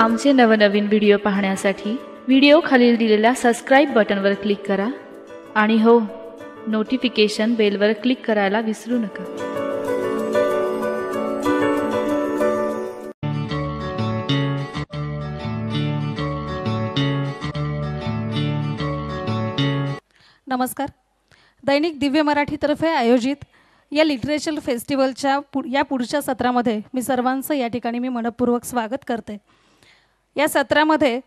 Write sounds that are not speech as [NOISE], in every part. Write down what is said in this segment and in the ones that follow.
आमचे नवनवीन व्हिडिओ पाहण्यासाठी व्हिडिओ खालील दिलेल्या सबस्क्राईब बटनवर क्लिक करा. आणि हो नोटिफिकेशन बेलवर क्लिक करायला विसरू नका. नमस्कार. दैनिक दिव्य मराठीतर्फे आयोजित या लिटरेचर फेस्टिवलच्या पु या पुढच्या सत्रामध्ये मी सर्वांचं या ठिकाणी मी मनपूर्वक स्वागत करते. या सत्रामध्ये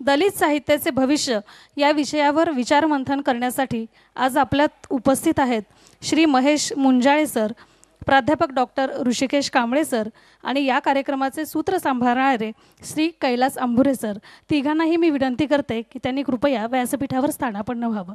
दलित साहित्याचे भविष्य या विषयावर विचारमंथन करण्यासाठी आज आपल्यात उपस्थित आहेत श्री महेश मुंजाळे सर प्राध्यापक डॉक्टर ऋषिकेश कांबळे सर आणि या कार्यक्रमाचे सूत्र सांभाळणारे श्री कैलास अंभुरे सर. तिघांनाही मी विनंती करते की त्यांनी कृपया व्यासपीठावर स्थानापन्न व्हावं.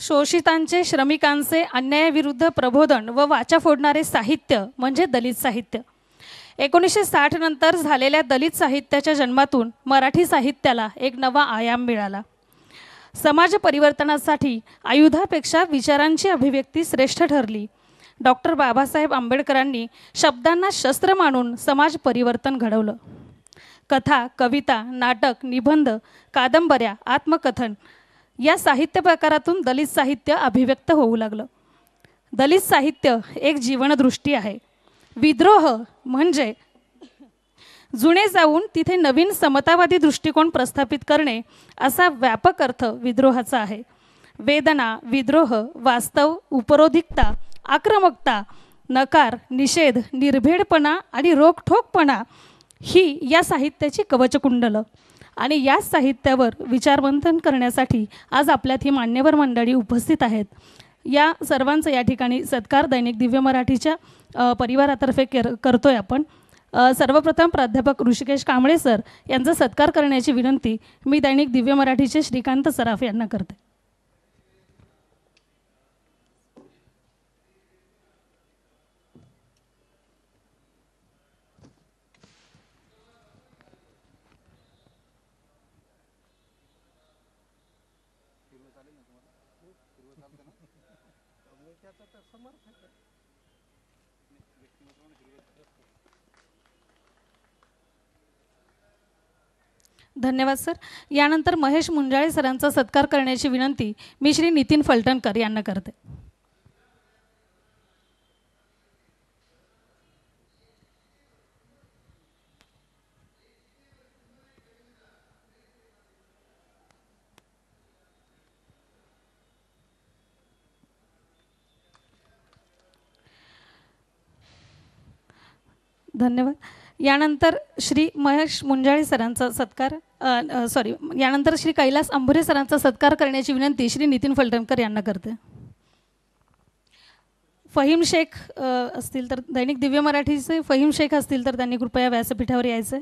शोषितांचे श्रमिकांचे अन्यायाविरुद्ध प्रबोधन व वाचा फोडणारे साहित्य म्हणजे दलित साहित्य. एकोणीसशे साठ नंतर झालेल्या दलित साहित्याच्या जन्मातून मराठी साहित्याला एक नवा आयाम मिळाला. समाज परिवर्तनासाठी आयुधापेक्षा विचारांची अभिव्यक्ती श्रेष्ठ ठरली. डॉक्टर बाबासाहेब आंबेडकरांनी शब्दांना शस्त्र मानून समाज परिवर्तन घडवलं. कथा कविता नाटक निबंध कादंबऱ्या आत्मकथन या साहित्य प्रकारातून दलित साहित्य अभिव्यक्त होऊ लागलं. दलित साहित्य एक जीवनदृष्टी आहे. विद्रोह म्हणजे जुने जाऊन तिथे नवीन समतावादी दृष्टिकोन प्रस्थापित करणे असा व्यापक अर्थ विद्रोहाचा आहे. वेदना विद्रोह वास्तव उपरोधिकता आक्रमकता नकार निषेध निर्भेडपणा आणि रोखठोकपणा ही या साहित्याची कवचकुंडलं. आणि याच साहित्यावर विचारमंथन करण्यासाठी आज आपल्यात ही मान्यवर मंडळी उपस्थित आहेत. या सर्वांचं या ठिकाणी सत्कार दैनिक दिव्य मराठीच्या परिवारातर्फे कर करतो आहे आपण सर्वप्रथम प्राध्यापक ऋषिकेश कांबळे सर यांचा सत्कार करण्याची विनंती मी दैनिक दिव्य मराठीचे श्रीकांत सराफ यांना करते. धन्यवाद सर. यानंतर महेश मुंजाळे सरांचा सत्कार करण्याची विनंती मी श्री नितीन फलटणकर यांना करते. धन्यवाद. यानंतर श्री महेश मुंजाळे सरांचा सत्कार. सॉरी यानंतर श्री कैलास अंभुरे सरांचा सत्कार करण्याची विनंती श्री नितीन फलटणकर यांना करते. फहीम शेख असतील तर दैनिक दिव्य मराठीचे फहीम शेख असतील तर त्यांनी कृपया व्यासपीठावर यायचं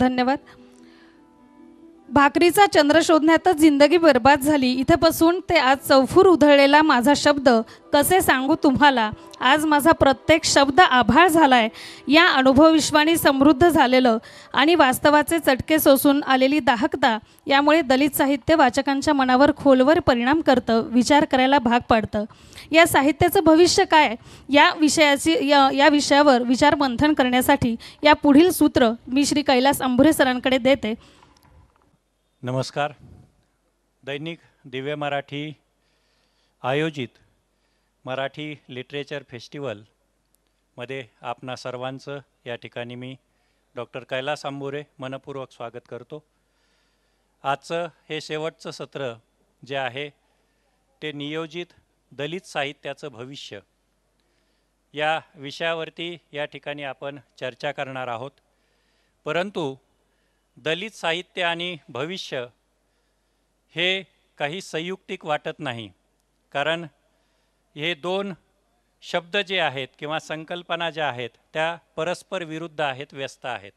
धन्यवाद. भाकरीचा चंद्र शोधण्यातच जिंदगी बर्बाद झाली. इथंपासून ते आज चौफूर उधळलेला माझा शब्द कसे सांगू तुम्हाला? आज माझा प्रत्येक शब्द आभाळ झालाय. या अनुभवविश्वानी समृद्ध झालेलं आणि वास्तवाचे चटके सोसून आलेली दाहकता यामुळे दलित साहित्य वाचकांच्या मनावर खोलवर परिणाम करतं विचार करायला भाग पाडतं. या साहित्याचं भविष्य काय? या विषयाची या या विषयावर विचार मंथन करण्यासाठी या पुढील सूत्र मी श्री कैलास अंभुरे सरांकडे देते. नमस्कार. दैनिक दिव्य मराठी आयोजित मराठी लिटरेचर फेस्टिवलमध्ये आपणा सर्वांचं या ठिकाणी मी डॉक्टर कैलास आंबोरे मनपूर्वक स्वागत करतो. आजचं हे शेवटचं सत्र जे आहे ते नियोजित दलित साहित्याचं भविष्य. या विषयावरती या ठिकाणी आपण चर्चा करणार आहोत. परंतु दलित साहित्य आणि भविष्य हे काही संयुक्तिक वाटत नाही. कारण हे दोन शब्द जे आहेत किंवा संकल्पना ज्या आहेत त्या परस्पर विरुद्ध आहेत व्यस्त आहेत.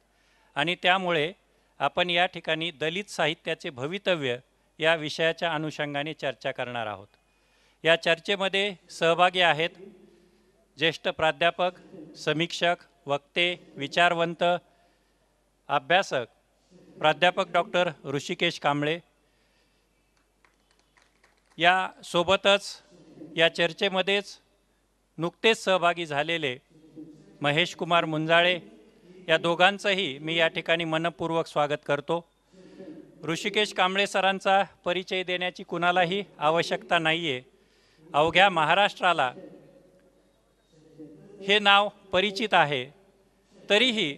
आणि त्यामुळे आपण या ठिकाणी दलित साहित्याचे भवितव्य या विषयाच्या अनुषंगाने चर्चा करणार आहोत. या चर्चेमध्ये सहभागी आहेत ज्येष्ठ प्राध्यापक समीक्षक वक्ते विचारवंत अभ्यासक प्राध्यापक डॉक्टर ऋषिकेश कांबळे. या सोबतच या चर्चेमध्येच नुकतेच सहभागी झालेले महेश कुमार मुंजाळे या दोघांचंही मी या ठिकाणी मनपूर्वक स्वागत करतो. ऋषिकेश कांबळे सरांचा परिचय देण्याची कुणालाही आवश्यकता नाही आहे अवघ्या महाराष्ट्राला हे नाव परिचित आहे. तरीही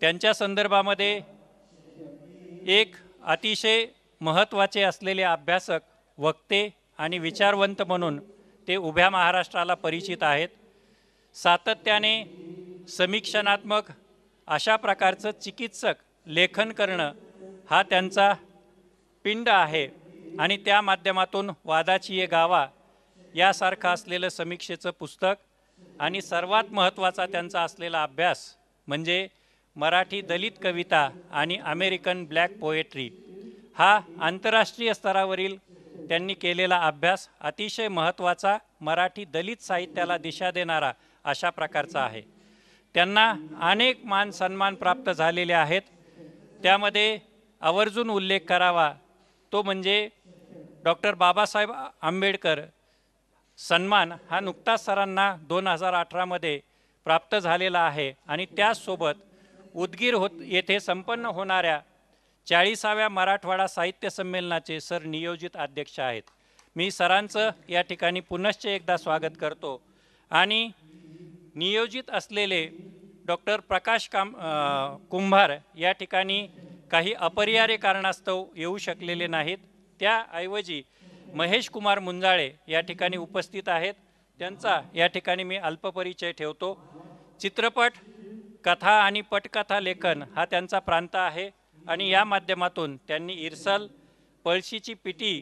त्यांच्या संदर्भामध्ये एक अतिशय महत्त्वाचे असलेले अभ्यासक वक्ते आणि विचारवंत म्हणून ते उभ्या महाराष्ट्राला परिचित आहेत. सातत्याने समीक्षणात्मक अशा प्रकारचं चिकित्सक लेखन करणं हा त्यांचा पिंड आहे आणि त्या माध्यमातून वादाची ये गावा यासारखं असलेलं समीक्षेचं पुस्तक आणि सर्वात महत्त्वाचा त्यांचा असलेला अभ्यास म्हणजे मराठी दलित कविता आणि अमेरिकन ब्लॅक पोएट्री. हा आंतरराष्ट्रीय स्तरावरील त्यांनी केलेला अभ्यास अतिशय महत्त्वाचा मराठी दलित साहित्याला दिशा देणारा अशा प्रकारचा आहे. त्यांना अनेक मान सन्मान प्राप्त झालेले आहेत. त्यामध्ये आवर्जून उल्लेख करावा. तो म्हणजे डॉक्टर बाबासाहेब आंबेडकर. सन्मान हा नुकताच सरांना दोन हजार अठरामध्ये प्राप्त झालेला आहे आणि त्याचसोबत उदगीर होत येथे संपन्न होणाऱ्या चाळीसाव्या मराठवाडा साहित्य संमेलनाचे सर नियोजित अध्यक्ष आहेत. मी सरांचं या ठिकाणी पुनश्च एकदा स्वागत करतो. आणि नियोजित असलेले डॉक्टर प्रकाश काम कुंभार या ठिकाणी काही अपरिहार्य कारणास्तव येऊ शकलेले नाहीत. त्याऐवजी महेश कुमार मुंजाळे या ठिकाणी उपस्थित आहेत. त्यांचा या ठिकाणी मी अल्पपरिचय ठेवतो. चित्रपट कथा आणि पटकथा लेखन हा त्यांचा प्रांत आहे आणि या माध्यमातून त्यांनी इरसल पळशीची पिटी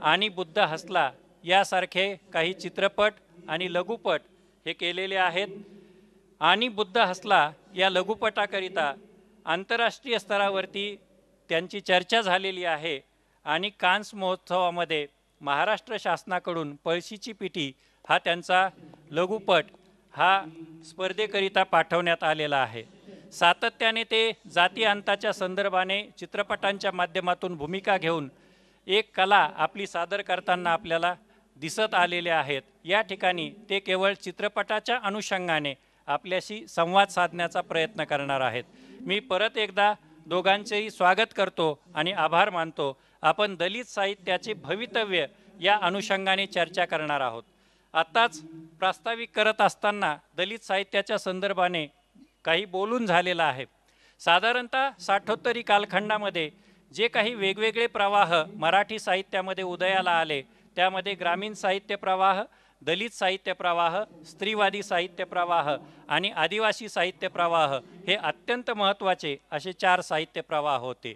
आणि बुद्ध हसला यासारखे काही चित्रपट आणि लघुपट हे केलेले आहेत. आणि बुद्ध हसला या लघुपटाकरिता आंतरराष्ट्रीय स्तरावरती त्यांची चर्चा झालेली आहे आणि कान्स महोत्सवामध्ये महाराष्ट्र शासनाकडून पळशीची पिठी हा त्यांचा लघुपट हा स्पर्धेकरिता पाठवण्यात आलेला आहे. सातत्याने ते जाती अंताच्या संदर्भाने चित्रपटांच्या माध्यमातून भूमिका घेऊन एक कला आपली सादर करताना आपल्याला दिसत आलेले आहेत. या ठिकाणी ते केवळ चित्रपटाच्या अनुषंगाने आपल्याशी संवाद साधण्याचा प्रयत्न करणार आहेत. मी परत एकदा दोघांचेही स्वागत करतो आणि आभार मानतो. आपण दलित साहित्याचे भवितव्य या अनुषंगाने चर्चा करणार आहोत. आत्ताच प्रास्ताविक करत असताना दलित साहित्याच्या संदर्भाने काही बोलून झालेलं आहे. साधारणतः साठोत्तरी कालखंडामध्ये जे काही वेगवेगळे प्रवाह मराठी साहित्यामध्ये उदयाला आले त्यामध्ये ग्रामीण साहित्य प्रवाह दलित साहित्य प्रवाह स्त्रीवादी साहित्य प्रवाह आणि आदिवासी साहित्य प्रवाह हे अत्यंत महत्त्वाचे असे चार साहित्य प्रवाह होते.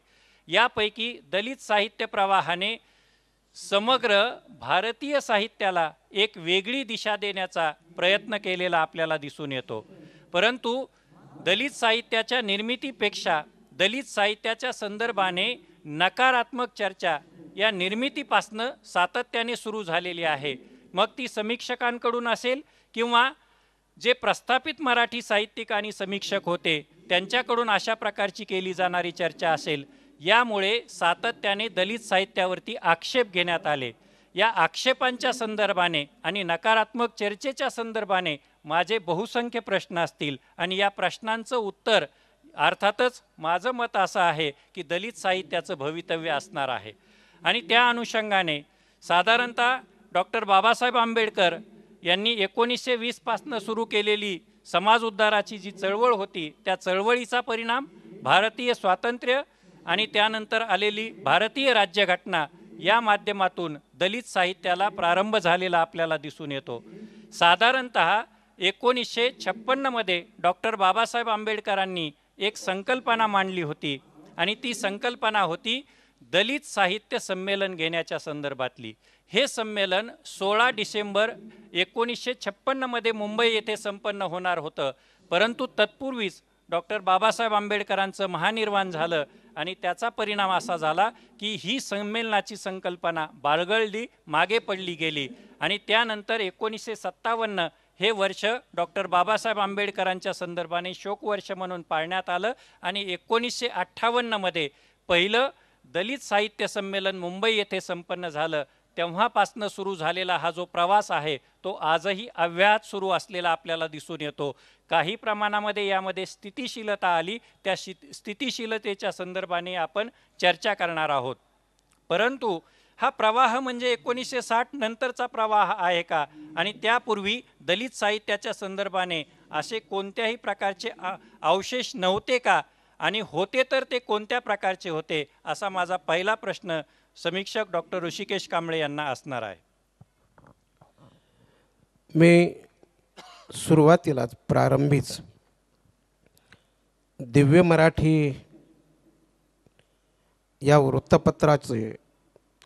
यापैकी दलित साहित्य प्रवाहाने समग्र भारतीय साहित्याला एक वेगळी दिशा देण्याचा प्रयत्न केलेला आपल्याला दिसून येतो. परंतु दलित साहित्याच्या निर्मितीपेक्षा दलित साहित्याच्या संदर्भाने नकारात्मक चर्चा या निर्मितीपासनं सातत्याने सुरू झालेली आहे. मग ती समीक्षकांकडून असेल किंवा जे प्रस्थापित मराठी साहित्यिक आणि समीक्षक होते त्यांच्याकडून अशा प्रकारची केली जाणारी चर्चा असेल यामुळे सातत्याने दलित साहित्यावरती आक्षेप घेण्यात आले. या आक्षेपांच्या संदर्भाने आणि नकारात्मक चर्चेच्या संदर्भाने माझे बहुसंख्य प्रश्न असतील आणि या प्रश्नांचं उत्तर अर्थातच माझं मत असं आहे की दलित साहित्याचं भवितव्य असणार आहे. आणि त्या अनुषंगाने साधारणतः डॉक्टर बाबासाहेब आंबेडकर यांनी एकोणीसशे वीसपासनं सुरू केलेली समाज उद्धाराची जी चळवळ होती त्या चळवळीचा परिणाम भारतीय स्वातंत्र्य आणि त्यानंतर आलेली भारतीय राज्यघटना या माध्यमातून दलित साहित्याला प्रारंभ झालेला आपल्याला दिसून येतो. साधारणत एकोणीसशे छप्पन्नमध्ये डॉक्टर बाबासाहेब आंबेडकरांनी एक संकल्पना मांडली होती आणि ती संकल्पना होती दलित साहित्य संमेलन घेण्याच्या संदर्भातली. हे संमेलन सोळा डिसेंबर एकोणीसशे छप्पन्नमध्ये मुंबई येथे संपन्न होणार होतं परंतु तत्पूर्वीच डॉक्टर बाबासाहेब आंबेडकरांचं महानिर्वाण झालं आणि त्याचा परिणाम असा झाला की ही संमेलनाची संकल्पना बाळगळली मागे पडली गेली. आणि त्यानंतर एकोणीसशे सत्तावन्न हे वर्ष डॉक्टर बाबासाहेब आंबेडकरांच्या संदर्भाने शोकवर्ष म्हणून पाळण्यात आलं आणि एकोणीसशे अठ्ठावन्नमध्ये पहिलं दलित साहित्य संमेलन मुंबई येथे संपन्न झालं. तेव्हापासनं सुरू झालेला हा जो प्रवास आहे तो आजही अव्याहत सुरू असलेला आपल्याला दिसून येतो. काही प्रमाणामध्ये यामध्ये स्थितिशीलता आली त्या शि स्थितिशीलतेच्या संदर्भाने आपण चर्चा करणार आहोत. परंतु हा प्रवाह म्हणजे एकोणीसशे साठ नंतरचा प्रवाह आहे का? आणि त्यापूर्वी दलित साहित्याच्या संदर्भाने असे कोणत्याही प्रकारचे अवशेष नव्हते का? आणि होते तर ते कोणत्या प्रकारचे होते? असा माझा पहिला प्रश्न समीक्षक डॉक्टर ऋषिकेश कांबळे यांना असणार आहे. मी सुरुवातीलाच प्रारंभीच दिव्य मराठी या वृत्तपत्राचे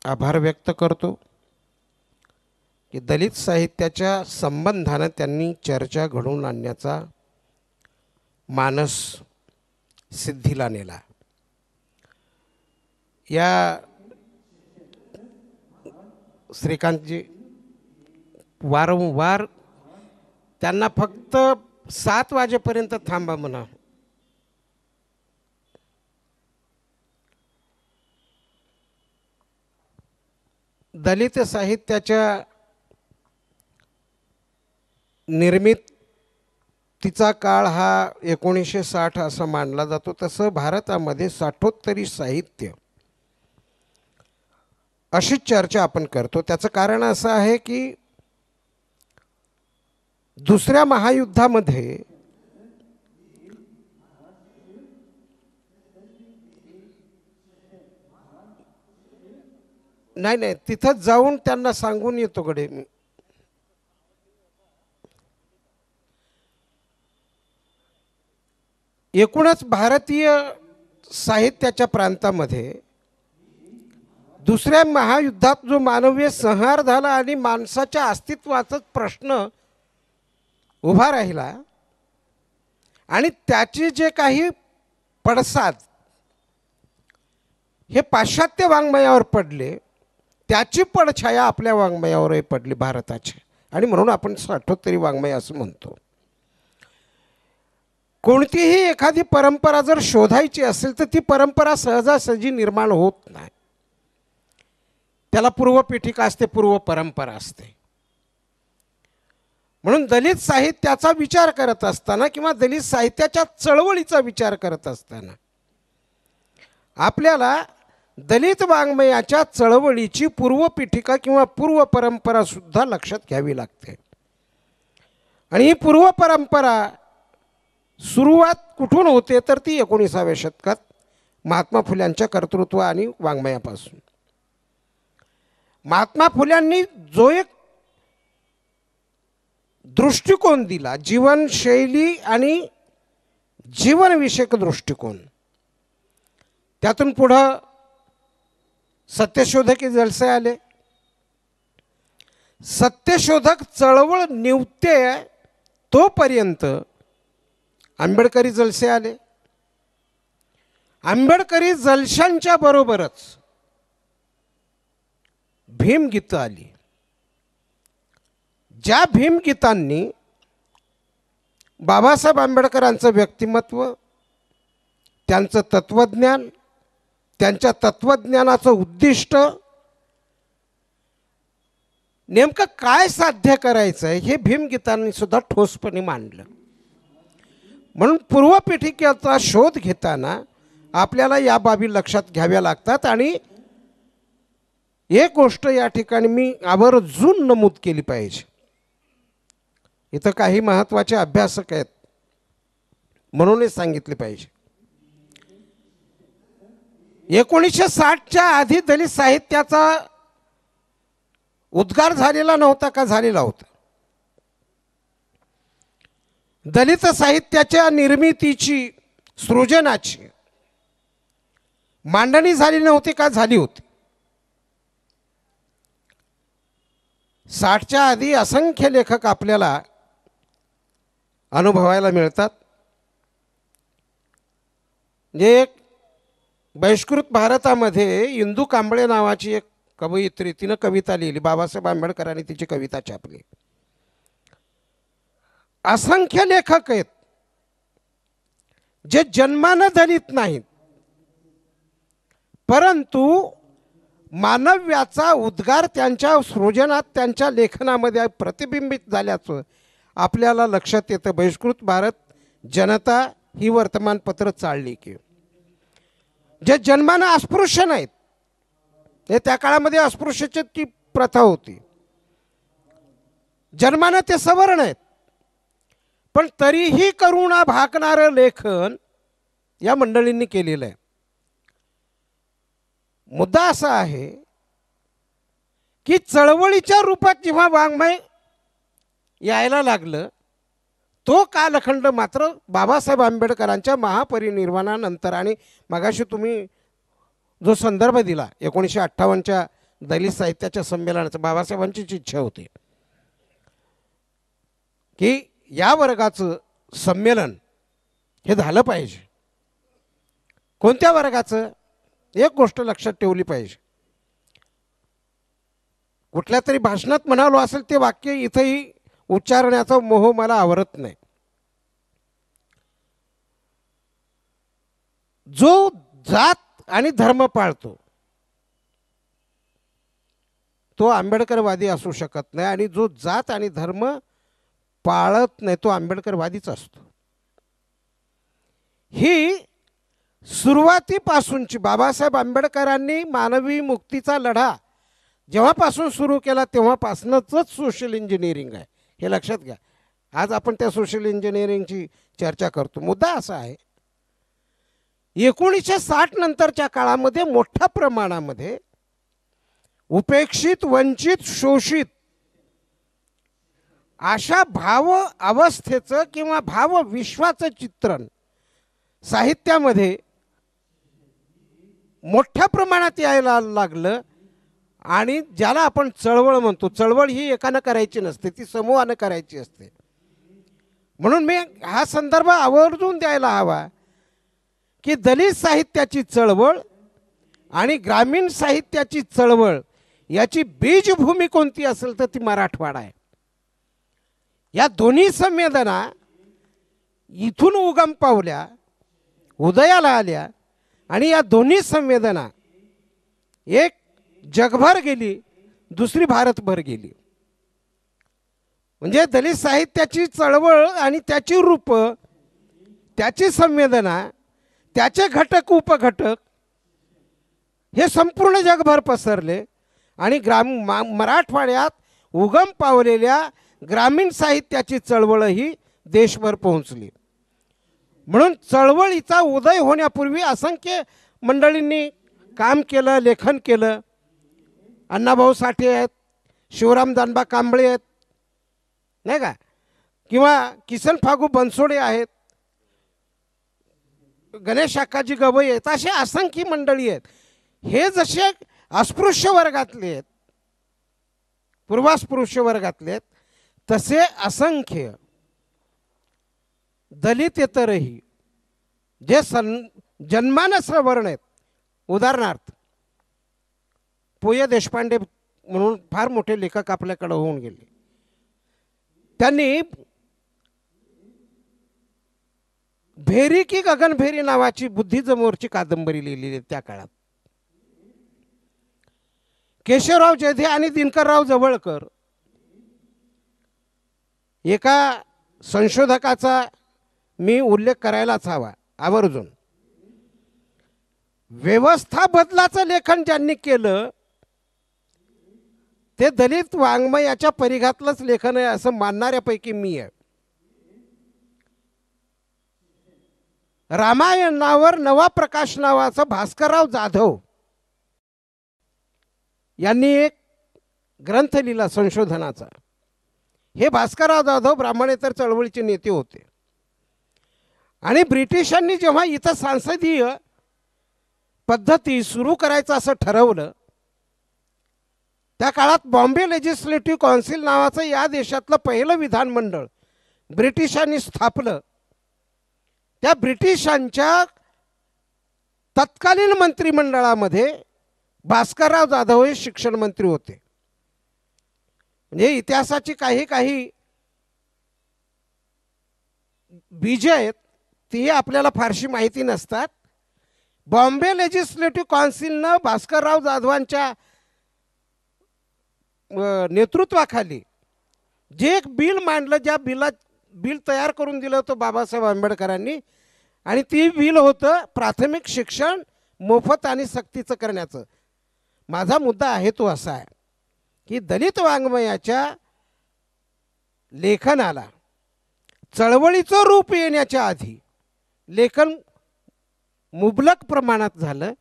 आभार व्यक्त करतो की दलित साहित्याच्या संबंधानं त्यांनी चर्चा घडवून आणण्याचा मानस सिद्धीला नेला. या श्रीकांतजी वारंवार त्यांना फक्त सात वाजेपर्यंत थांबा म्हणा. दलित साहित्याच्या निर्मित तिचा काळ हा एकोणीसशे साठ असा मानला जातो. तसं भारतामध्ये साठोत्तरी साहित्य अशीच चर्चा आपण करतो. त्याचं कारण असं आहे की दुसऱ्या महायुद्धामध्ये नाही नाही तिथं जाऊन त्यांना सांगून येतो कडे मी. एकूणच भारतीय साहित्याच्या प्रांतामध्ये दुसऱ्या महायुद्धात जो मानवीय संहार झाला आणि माणसाच्या अस्तित्वाचाच प्रश्न उभा राहिला आणि त्याचे जे काही पडसाद हे पाश्चात्य वाङ्मयावर पडले त्याची पडछाया आपल्या वाङ्मयावरही पडली भारताची. आणि म्हणून आपण साठोत्तरी वाङ्मय असं म्हणतो. कोणतीही एखादी परंपरा जर शोधायची असेल तर ती परंपरा सहजासहजी निर्माण होत नाही. त्याला पूर्वपीठिका असते पूर्व परंपरा असते. म्हणून दलित साहित्याचा विचार करत असताना किंवा दलित साहित्याच्या चळवळीचा विचार करत असताना आपल्याला दलित वाङ्मयाच्या चळवळीची पूर्वपीठिका किंवा पूर्व परंपरा सुद्धा लक्षात घ्यावी लागते. आणि ही पूर्व परंपरा सुरुवात कुठून होते तर ती एकोणीसाव्या शतकात महात्मा फुल्यांच्या कर्तृत्व आणि वाङ्मयापासून. महात्मा फुल्यांनी जो एक दृष्टिकोन दिला जीवनशैली आणि जीवनविषयक दृष्टिकोन त्यातून पुढं सत्यशोधक जलसे आले. सत्यशोधक चळवळ निवते तोपर्यंत आंबेडकरी जलसे आले. आंबेडकरी जलशांच्या बरोबरच भीमगीतं आली. ज्या भीमगीतांनी बाबासाहेब आंबेडकरांचं व्यक्तिमत्व त्यांचं तत्त्वज्ञान त्यांच्या तत्त्वज्ञानाचं उद्दिष्ट नेमकं काय साध्य करायचं आहे हे भीमगीतांनी सुद्धा ठोसपणे मांडलं. म्हणून पूर्वपीठिकेचा शोध घेताना आपल्याला या बाबी लक्षात घ्याव्या लागतात आणि एक गोष्ट या ठिकाणी मी आवर्जून नमूद केली पाहिजे. इथं काही महत्त्वाचे अभ्यासक आहेत. म्हणूनच सांगितले पाहिजे. एकोणीसशे साठच्या आधी दलित साहित्याचा उद्गार झालेला नव्हता का झालेला होता? दलित साहित्याच्या निर्मितीची सृजनाची मांडणी झाली नव्हती का झाली होती? साठच्या आधी असंख्य लेखक आपल्याला अनुभवायला मिळतात. जे एक बहिष्कृत भारतामध्ये इंदू कांबळे नावाची एक कवयित्री तिनं कविता लिहिली. बाबासाहेब आंबेडकरांनी तिची कविता छापली. असंख्य लेखक आहेत जे जन्मानं दलित नाहीत. परंतु मानव्याचा उद्गार त्यांच्या सृजनात त्यांच्या लेखनामध्ये प्रतिबिंबित झाल्याचं आपल्याला लक्षात येतं. बहिष्कृत भारत जनता ही वर्तमानपत्र चालली की. जे जन्मानं अस्पृश्य नाहीत हे त्या काळामध्ये अस्पृश्यची प्रथा होती. जन्मानं ते सवर्ण आहेत पण तरीही करुणा भाकणारं लेखन या मंडळींनी केलेलं आहे. मुद्दा असा आहे की चळवळीच्या रूपात जेव्हा वाङ्मय यायला लागलं तो कालखंड मात्र बाबासाहेब आंबेडकरांच्या महापरिनिर्वाणानंतर आणि मगाशी तुम्ही जो संदर्भ दिला एकोणीसशे अठ्ठावन्नच्या दलित साहित्याच्या संमेलनाचं बाबासाहेबांचीच इच्छा होती की या वर्गाचं संमेलन हे झालं पाहिजे. कोणत्या वर्गाचं? एक गोष्ट लक्षात ठेवली पाहिजे. कुठल्या तरी भाषणात म्हणालो असेल ते वाक्य इथंही उच्चारण्याचा मोह मला आवरत नाही. जो जात आणि धर्म पाळतो तो आंबेडकरवादी असू शकत नाही आणि जो जात आणि धर्म पाळत नाही तो आंबेडकरवादीच असतो. ही सुरुवातीपासूनची बाबासाहेब आंबेडकरांनी मानवी मुक्तीचा लढा जेव्हापासून सुरू केला तेव्हापासूनच सोशल इंजिनिअरिंग आहे. हे लक्षात घ्या. आज आपण त्या सोशल इंजिनिअरिंगची चर्चा करतो. मुद्दा असा आहे एकोणीसशे साठ नंतरच्या काळामध्ये मोठ्या प्रमाणामध्ये उपेक्षित वंचित शोषित अशा भाव अवस्थेचं किंवा भाव विश्वाचं चित्रण साहित्यामध्ये मोठ्या प्रमाणात यायला लागलं आणि ज्याला आपण चळवळ म्हणतो चळवळ ही एकानं करायची नसते ती समूहानं करायची असते. म्हणून मी हा संदर्भ आवर्जून द्यायला हवा की दलित साहित्याची चळवळ आणि ग्रामीण साहित्याची चळवळ याची बीजभूमी कोणती असेल तर ती मराठवाडा आहे. या दोन्ही संवेदना इथून उगम पावल्या उदयाला आल्या आणि या दोन्ही संवेदना एक जगभर गेली दुसरी भारतभर गेली. म्हणजे दलित साहित्याची चळवळ आणि त्याची रूप त्याची संवेदना त्याचे घटक उपघटक हे संपूर्ण जगभर पसरले आणि ग्राम मा मराठवाड्यात उगम पावलेल्या ग्रामीण साहित्याची चळवळही देशभर पोहोचली. म्हणून चळवळीचा उदय होण्यापूर्वी असंख्य मंडळींनी काम केलं लेखन केलं. अण्णाभाऊ साठे आहेत शिवराम दानबा कांबळे आहेत नाही का? किंवा किसन फागू बनसोडे आहेत गणेश अक्काजी गवई आहेत असे असंख्य मंडळी आहेत. हे जसे अस्पृश्य वर्गातले आहेत पूर्वास्पृश्य वर्गातले आहेत तसे असंख्य दलितेतरही जे सन जन्मानं सवर्ण आहेत. उदाहरणार्थ पुय देशपांडे म्हणून फार मोठे लेखक आपल्याकडे होऊन गेले. त्यांनी भेरी की गगनभेरी नावाची बुद्धिजमोरची कादंबरी लिहिलेली आहे त्या काळात. केशवराव जेधे आणि दिनकरराव जवळकर एका संशोधकाचा मी उल्लेख करायलाच हवा आवर्जून. व्यवस्था बदलाचं लेखन ज्यांनी केलं ते दलित वाङ्मयाच्या परिघातलंच लेखन आहे असं मानणाऱ्यापैकी मी आहे. रामायणावर नवा प्रकाश नावाचं भास्करराव जाधव यांनी एक ग्रंथ लिहिला संशोधनाचा. हे भास्करराव जाधव ब्राह्मणेतर चळवळीचे नेते होते. आणि ब्रिटिशांनी जेव्हा इथं सांसदीय पद्धती सुरू करायचं असं ठरवलं त्या काळात बॉम्बे लेजिस्लेटिव्ह कौन्सिल नावाचं या देशातलं पहिलं विधानमंडळ ब्रिटिशांनी स्थापलं. त्या ब्रिटिशांच्या तत्कालीन मंत्रिमंडळामध्ये भास्करराव जाधव हे शिक्षण मंत्री होते. म्हणजे इतिहासाची काही काही बीज आहेत ती आपल्याला फारशी माहिती नसतात. बॉम्बे लेजिस्लेटिव्ह काउन्सिलनं भास्करराव जाधवांच्या नेतृत्वाखाली जे एक बिल मांडलं ज्या बिला बिल तयार करून दिलं होतं बाबासाहेब आंबेडकरांनी आणि ती बिल होतं प्राथमिक शिक्षण मोफत आणि सक्तीचं करण्याचं. माझा मुद्दा आहे तो असा आहे की दलित वाङ्मयाच्या लेखनाला चळवळीचं रूप येण्याच्या आधी लेखन मुबलक प्रमाणात झालं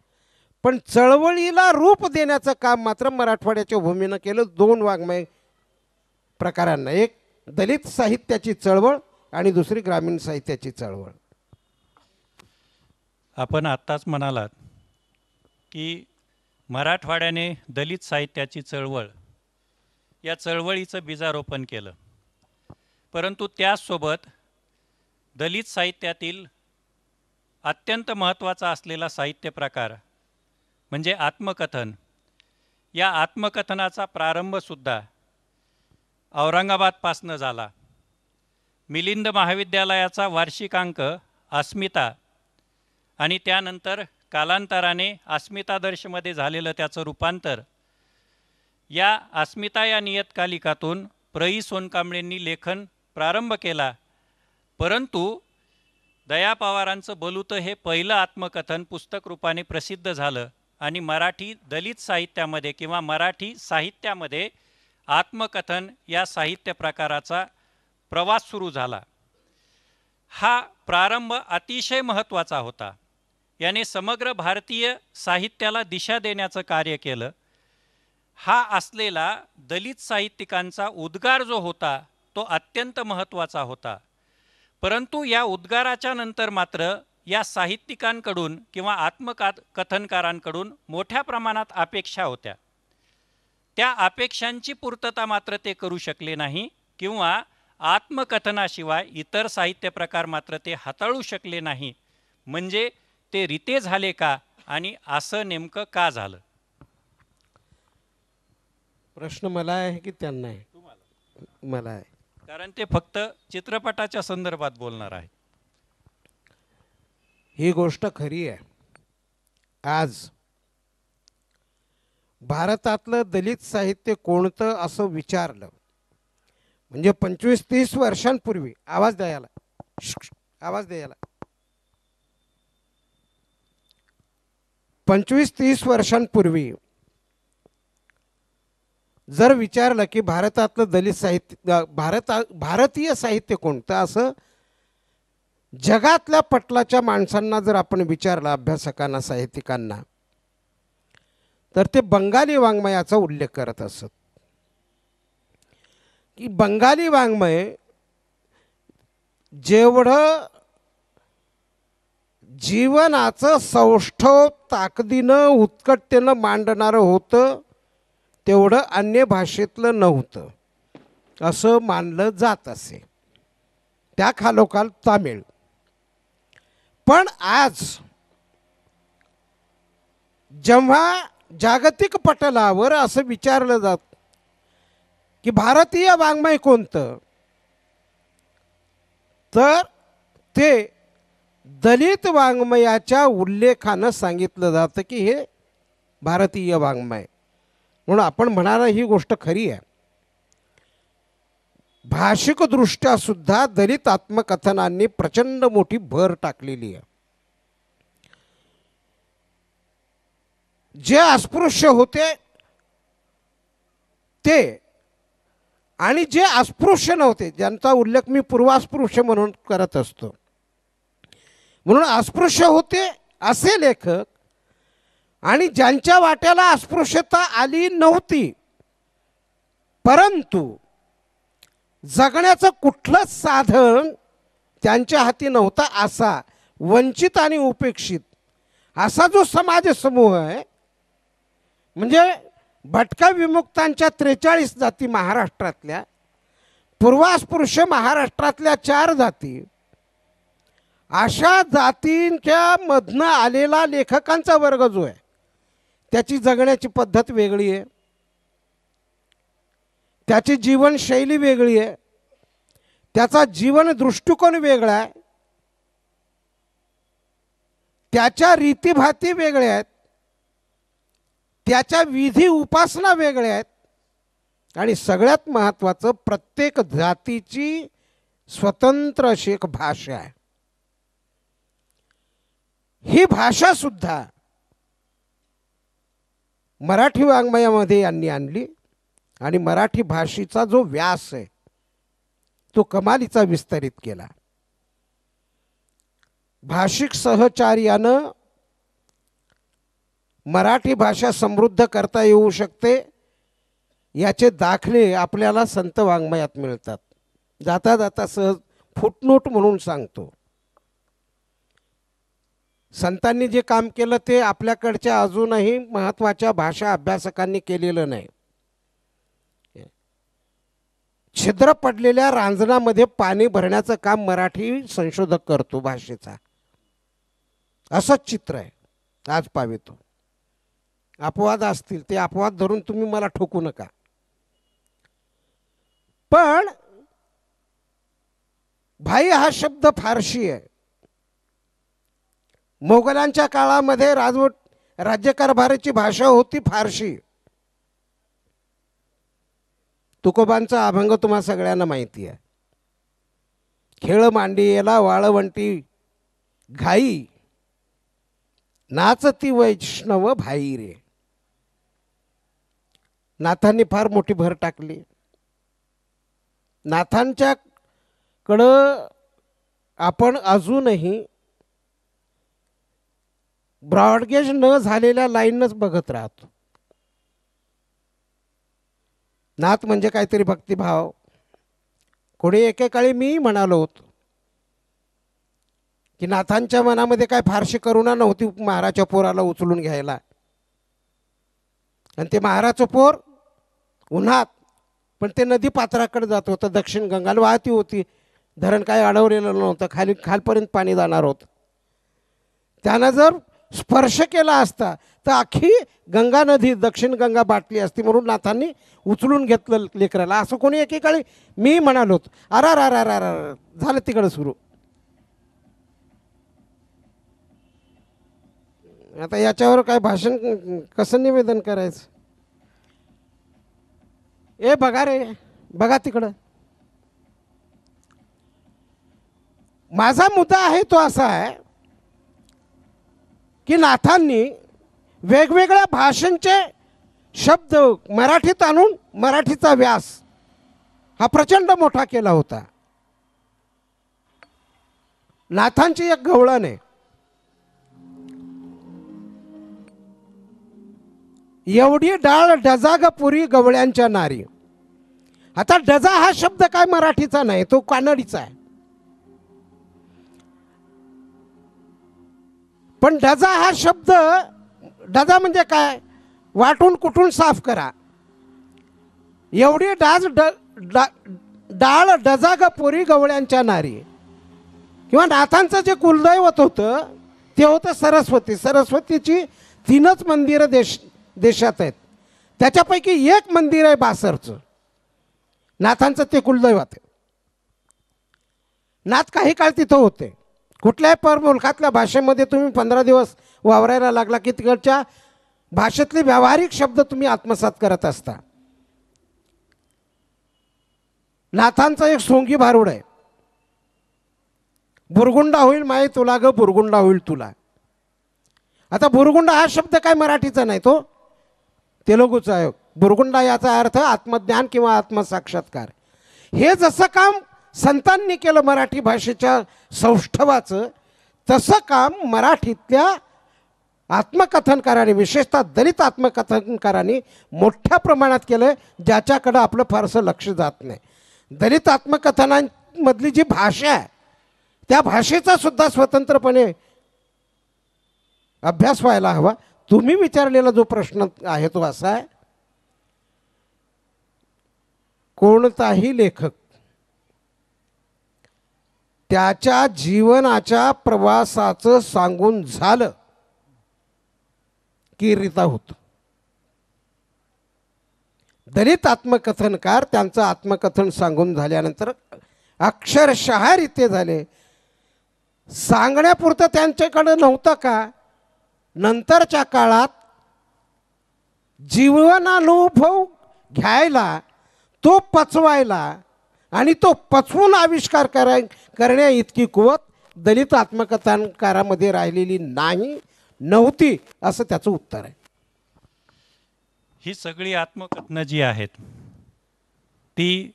पण चळवळीला रूप देण्याचं काम मात्र मराठवाड्याच्या भूमीनं केलं. दोन वाङ्मय प्रकारांना एक दलित साहित्याची चळवळ आणि दुसरी ग्रामीण साहित्याची चळवळ. आपण आत्ताच म्हणालात की मराठवाड्याने दलित साहित्याची चळवळ या चळवळीचं बीजारोपण केलं. परंतु त्याचसोबत दलित साहित्यातील अत्यंत महत्त्वाचा असलेला साहित्य प्रकार म्हणजे आत्मकथन. या आत्मकथनाचा प्रारंभसुद्धा औरंगाबादपासनं झाला. मिलिंद महाविद्यालयाचा वार्षिकांक अस्मिता आणि त्यानंतर कालांतराने अस्मितादर्शमध्ये झालेलं त्याचं रूपांतर. या अस्मिता या नियतकालिकातून प्रई सोनकांबळेंनी लेखन प्रारंभ केला. परंतु दया पवारांचं बलुतं हे पहिलं आत्मकथन पुस्तक रूपाने प्रसिद्ध झालं आणि मराठी दलित साहित्यामध्ये किंवा मराठी साहित्यामध्ये आत्मकथन या साहित्य प्रकाराचा प्रवास सुरू झाला. हा प्रारंभ अतिशय महत्त्वाचा होता. याने समग्र भारतीय साहित्याला दिशा देण्याचं कार्य केलं. हा असलेला दलित साहित्यिकांचा उद्गार जो होता तो अत्यंत महत्त्वाचा होता. परंतु या उद्गाराच्या नंतर मात्र या साहित्यिकांकडून किंवा आत्मका कथनकारांकडून मोठ्या प्रमाणात अपेक्षा होत्या. त्या अपेक्षांची पूर्तता मात्र ते करू शकले नाही किंवा आत्मकथनाशिवाय इतर साहित्य प्रकार मात्र ते हाताळू शकले नाही. म्हणजे ते रिते झाले का आणि असं नेमकं का झालं? प्रश्न मला आहे की त्यांना आहे? मला आहे. कारण ते फक्त चित्रपटाच्या संदर्भात बोलणार आहे ही गोष्ट खरी आहे. आज भारतातलं दलित साहित्य कोणतं असं विचारलं? म्हणजे पंचवीस तीस वर्षांपूर्वी आवाज द्यायला आवाज द्यायला पंचवीस तीस वर्षांपूर्वी जर विचारलं की भारतातलं दलित साहित्य भारता भारतीय साहित्य कोणतं? असं जगातल्या पटलाच्या माणसांना जर आपण विचारलं अभ्यासकांना साहित्यिकांना तर ते बंगाली वाङ्मयाचा उल्लेख करत असत. की बंगाली वाङ्मय जेवढं जीवनाचं सौष्ठव ताकदीनं उत्कटतेनं मांडणारं होतं तेवढं अन्य भाषेतलं नव्हतं. असं मानलं जात असे. त्या खालोखाल तामिळ. पण आज जेव्हा जागतिक पटलावर असं विचारलं जात की भारतीय वाङ्मय कोणतं? तर ते दलित वाङ्मयाच्या उल्लेखानं सांगितलं जातं की हे भारतीय वाङ्मय. म्हणून आपण म्हणाला ही गोष्ट खरी आहे. भाषिकदृष्ट्या सुद्धा दलित आत्मकथनांनी प्रचंड मोठी भर टाकलेली आहे. जे अस्पृश्य होते ते आणि जे अस्पृश्य नव्हते ज्यांचा उल्लेख मी पूर्वास्पृश्य म्हणून करत असतो. म्हणून अस्पृश्य होते असे लेखक आणि ज्यांच्या वाट्याला अस्पृश्यता आली नव्हती परंतु जगण्याचं कुठलंच साधन त्यांच्या हाती नव्हता असा वंचित आणि उपेक्षित असा जो समाज समूह आहे म्हणजे भटका विमुक्तांच्या त्रेचाळीस जाती महाराष्ट्रातल्या पूर्वास्पृश्य महाराष्ट्रातल्या चार जाती अशा जातींच्या मधनं आलेला लेखकांचा वर्ग जो आहे त्याची जगण्याची पद्धत वेगळी आहे. त्याची जीवनशैली वेगळी आहे. त्याचा जीवन दृष्टिकोन वेगळा आहे. त्याच्या रीतीभाती वेगळ्या आहेत. त्याच्या विधी उपासना वेगळ्या आहेत. आणि सगळ्यात महत्त्वाचं प्रत्येक जातीची स्वतंत्र अशी एक भाषा आहे. ही भाषा सुद्धा मराठी वाङ्मयामध्ये यांनी आणली आणि मराठी भाषेचा जो व्यास आहे तो कमालीचा विस्तारित केला. भाषिक सहचार्यानं मराठी भाषा समृद्ध करता येऊ शकते याचे दाखले आपल्याला संत वाङ्मयात मिळतात. जाता जाता सहज फुटनोट म्हणून सांगतो. संतांनी जे काम केलं ते आपल्याकडच्या अजूनही महत्त्वाच्या भाषा अभ्यासकांनी केलेलं नाही. छिद्र पडलेल्या रांजणामध्ये पाणी भरण्याचं काम मराठी संशोधक करतो भाषेचा. असंच चित्र आहे. आज पावेतो. अपवाद असतील ते अपवाद धरून तुम्ही मला ठोकू नका. पण भाई हा शब्द फारशी आहे. मोगलांच्या काळामध्ये राजवट राज्यकारभाराची भाषा होती फारशी. तुकोबांचा अभंग तुम्हा सगळ्यांना माहिती आहे. खेळ मांडियेला वाळवंटी घाई. नाचती वैष्णव भाई रे. नाथांनी फार मोठी भर टाकली. नाथांच्या कडं आपण अजूनही ब्रॉडगेज न झालेल्या लाईनच बघत राहतो. नाथ म्हणजे काहीतरी भक्तिभाव. कोणी एकेकाळी मी म्हणालो होतो. की नाथांच्या मनामध्ये काय फारशी करुणा नव्हती महाराजच्या पोराला उचलून घ्यायला. आणि ते महाराचं पोर उन्हात पण ते नदी पात्राकडे जात होतं दक्षिण गंगाल वाहती होती. धरण काय अडवलेलं नव्हतं खाली खालपर्यंत पाणी जाणार होतं. त्यानं जर स्पर्श केला असता तर अख्खी गंगा नदी दक्षिण गंगा बाटली असती म्हणून नाथांनी उचलून घेतलं लेकराला. असं कोणी एकेकाळी? मी म्हणालो होतो अरा रा रा रा रा झालं तिकडं सुरू. आता याच्यावर काय भाषण कसं निवेदन करायचं? ए बघा रे बघा तिकडं. माझा मुद्दा आहे तो असा आहे की नाथांनी वेगवेगळ्या भाषांचे शब्द मराठीत आणून मराठीचा व्यास हा प्रचंड मोठा केला होता. नाथांची एक गवळण आहे. एवढी डाळ डजागपुरी गवळ्यांच्या नारी. आता डजा हा शब्द काय मराठीचा नाही तो कानडीचा आहे. पण डजा हा शब्द डजा म्हणजे काय? वाटून कुठून साफ करा. एवढी डाज ड डा- डाळ डजाग पोरी गवळ्यांच्या नारी. किंवा नाथांचं जे कुलदैवत होतं ते होतं सरस्वती. सरस्वतीची तीनच मंदिरं देश देशात आहेत. त्याच्यापैकी एक मंदिर आहे बासरचं. नाथांचं ते कुलदैवत आहे. नाथ काही काळ तिथं होते. कुठल्याही पर मुलखातल्या भाषेमध्ये तुम्ही पंधरा दिवस वावरायला लागला की तिकडच्या भाषेतले व्यावहारिक शब्द तुम्ही आत्मसात करत असता. नाथांचा एक सोंगी भारूड आहे. बुरगुंडा होईल माई तुला ग बुरगुंडा होईल तुला. आता बुरगुंडा हा शब्द काय मराठीचा नाही तो? तेलुगूचा आहे. बुरगुंडा याचा अर्थ आत्मज्ञान किंवा आत्मसाक्षात्कार. हे जसं काम संतांनी केलं मराठी भाषेच्या सौष्ठवाचं तसं काम मराठीतल्या आत्मकथनकाराने विशेषतः दलित आत्मकथनकारांनी मोठ्या प्रमाणात केलं ज्याच्याकडं आपलं फारसं लक्ष जात नाही. दलित आत्मकथनांमधली जी भाषा आहे त्या भाषेचा सुद्धा स्वतंत्रपणे अभ्यास व्हायला हवा. तुम्ही विचारलेला जो प्रश्न आहे तो असा आहे कोणताही लेखक त्याच्या जीवनाच्या प्रवासाचं सांगून झालं की रिता होतं. दलित आत्मकथनकार त्यांचं आत्मकथन सांगून झाल्यानंतर अक्षरशः रिते झाले. सांगण्यापुरतं त्यांच्याकडं नव्हतं का? नंतरच्या काळात जीवनानुभव घ्यायला तो पचवायला आणि तो पचवून आविष्कार कराय करण्या इतकी कुवत दलित आत्मकथनकारामध्ये राहिलेली नाही नव्हती असं त्याचं उत्तर आहे. ही सगळी आत्मकथनं जी आहेत ती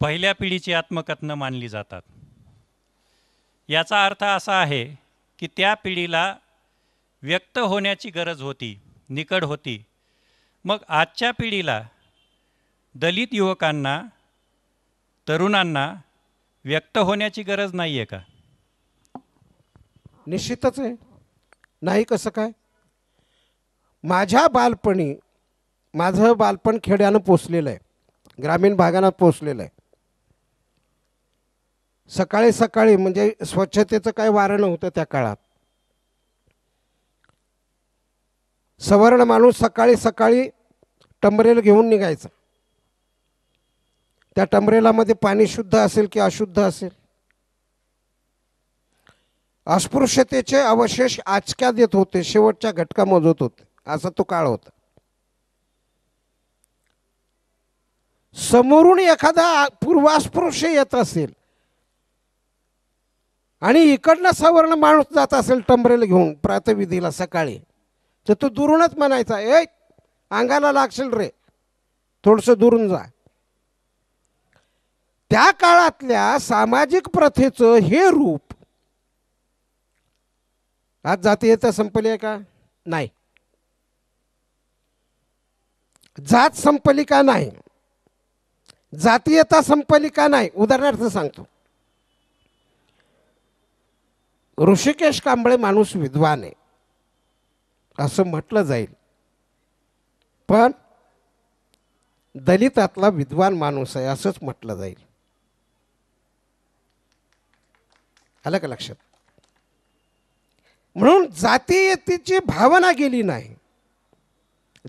पहिल्या पिढीची आत्मकथनं मानली जातात. याचा अर्थ असा आहे की त्या पिढीला व्यक्त होण्याची गरज होती निकड होती. मग आजच्या पिढीला दलित युवकांना तरुणांना व्यक्त होण्याची गरज नाही आहे का? निश्चितच आहे. नाही कसं काय? माझ्या बालपणी माझं बालपण खेड्यानं पोचलेलं आहे. ग्रामीण भागानं पोचलेलं आहे. सकाळी सकाळी म्हणजे स्वच्छतेचं काय वारं नव्हतं त्या काळात. सवर्ण माणूस सकाळी सकाळी टंबरेल घेऊन निघायचा. त्या टंबरेलामध्ये पाणी शुद्ध असेल की अशुद्ध असेल? अस्पृश्यतेचे अवशेष आचक्या देत होते शेवटच्या घटका मोजत होते. असा तो काळ होता. समोरून एखादा पूर्वास्पृश्य येत असेल आणि इकडनं सवर्ण माणूस जात असेल टंबरेल घेऊन प्रातविधीला सकाळी तर तो दुरूनच म्हणायचा ए अंगाला लागशील रे. थोडंसं दुरून जा. त्या काळातल्या सामाजिक प्रथेचं हे रूप आज जातीयता संपली आहे का? नाही. जात संपली का नाही? जातीयता संपली का नाही? उदाहरणार्थ सांगतो. ऋषिकेश कांबळे माणूस विद्वान आहे. असं म्हटलं जाईल. पण दलितातला विद्वान माणूस आहे असंच म्हटलं जाईल. आलं का लक्षात? म्हणून जातीयतेची भावना गेली नाही.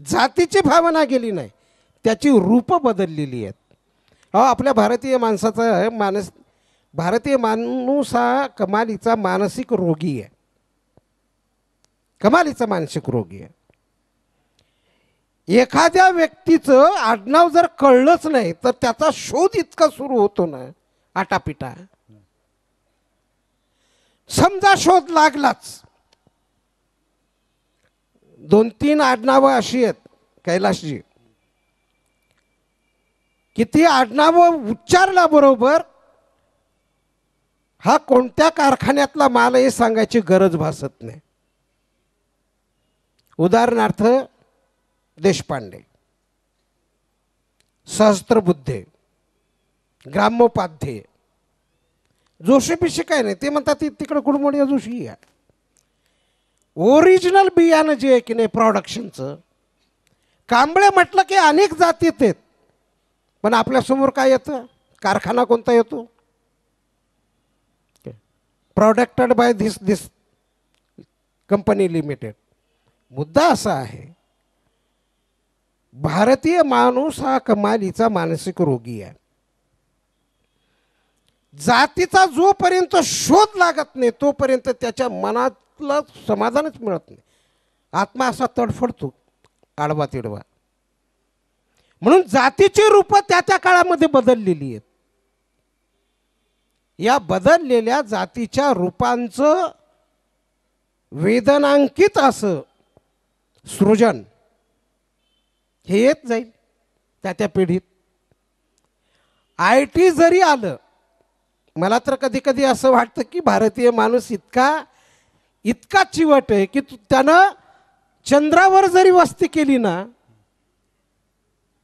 जातीची भावना गेली नाही. त्याची रूप बदललेली आहेत. अहो आपल्या भारतीय माणसाचा मानस भारतीय माणूस हा कमालीचा मानसिक रोगी आहे. कमालीचा मानसिक रोगी आहे. एखाद्या व्यक्तीचं आडनाव जर कळलंच नाही तर त्याचा शोध इतका सुरू होतो ना आटापिटा. समजा शोध लागलाच. दोन तीन आडनावं अशी आहेत कैलासजी. किती आडनावं उच्चारल्याबरोबर हा कोणत्या कारखान्यातला माल हे सांगायची गरज भासत नाही. उदाहरणार्थ देशपांडे. सहस्त्रबुद्धे. ग्रामोपाध्ये. जोशी पिशी काय नाही ते म्हणतात ती तिकडं कुडमोडिया जोशी आहे ओरिजिनल बियाणं जे आहे की नाही प्रॉडक्शनचं कांबळे म्हटलं की अनेक जातीत आहेत पण आपल्यासमोर काय येतं? कारखाना कोणता येतो? Producted by this this company limited मुद्दा असा आहे भारतीय माणूस हा कमालीचा मानसिक रोगी आहे. जातीचा जोपर्यंत शोध लागत नाही तोपर्यंत त्याच्या मनातलं समाधानच मिळत नाही. आत्मा असा तडफडतो आडवा तिडवा. म्हणून जातीची रूपं त्या त्या काळामध्ये बदललेली आहेत. या बदललेल्या जातीच्या रूपांचं वेदनांकित असं सृजन हे येत जाईल त्या त्या पिढीत. आय टी जरी आलं मला तर कधी कधी असं वाटतं की भारतीय माणूस इतका इतका चिवट आहे की तू- त्यानं चंद्रावर जरी वस्ती केली ना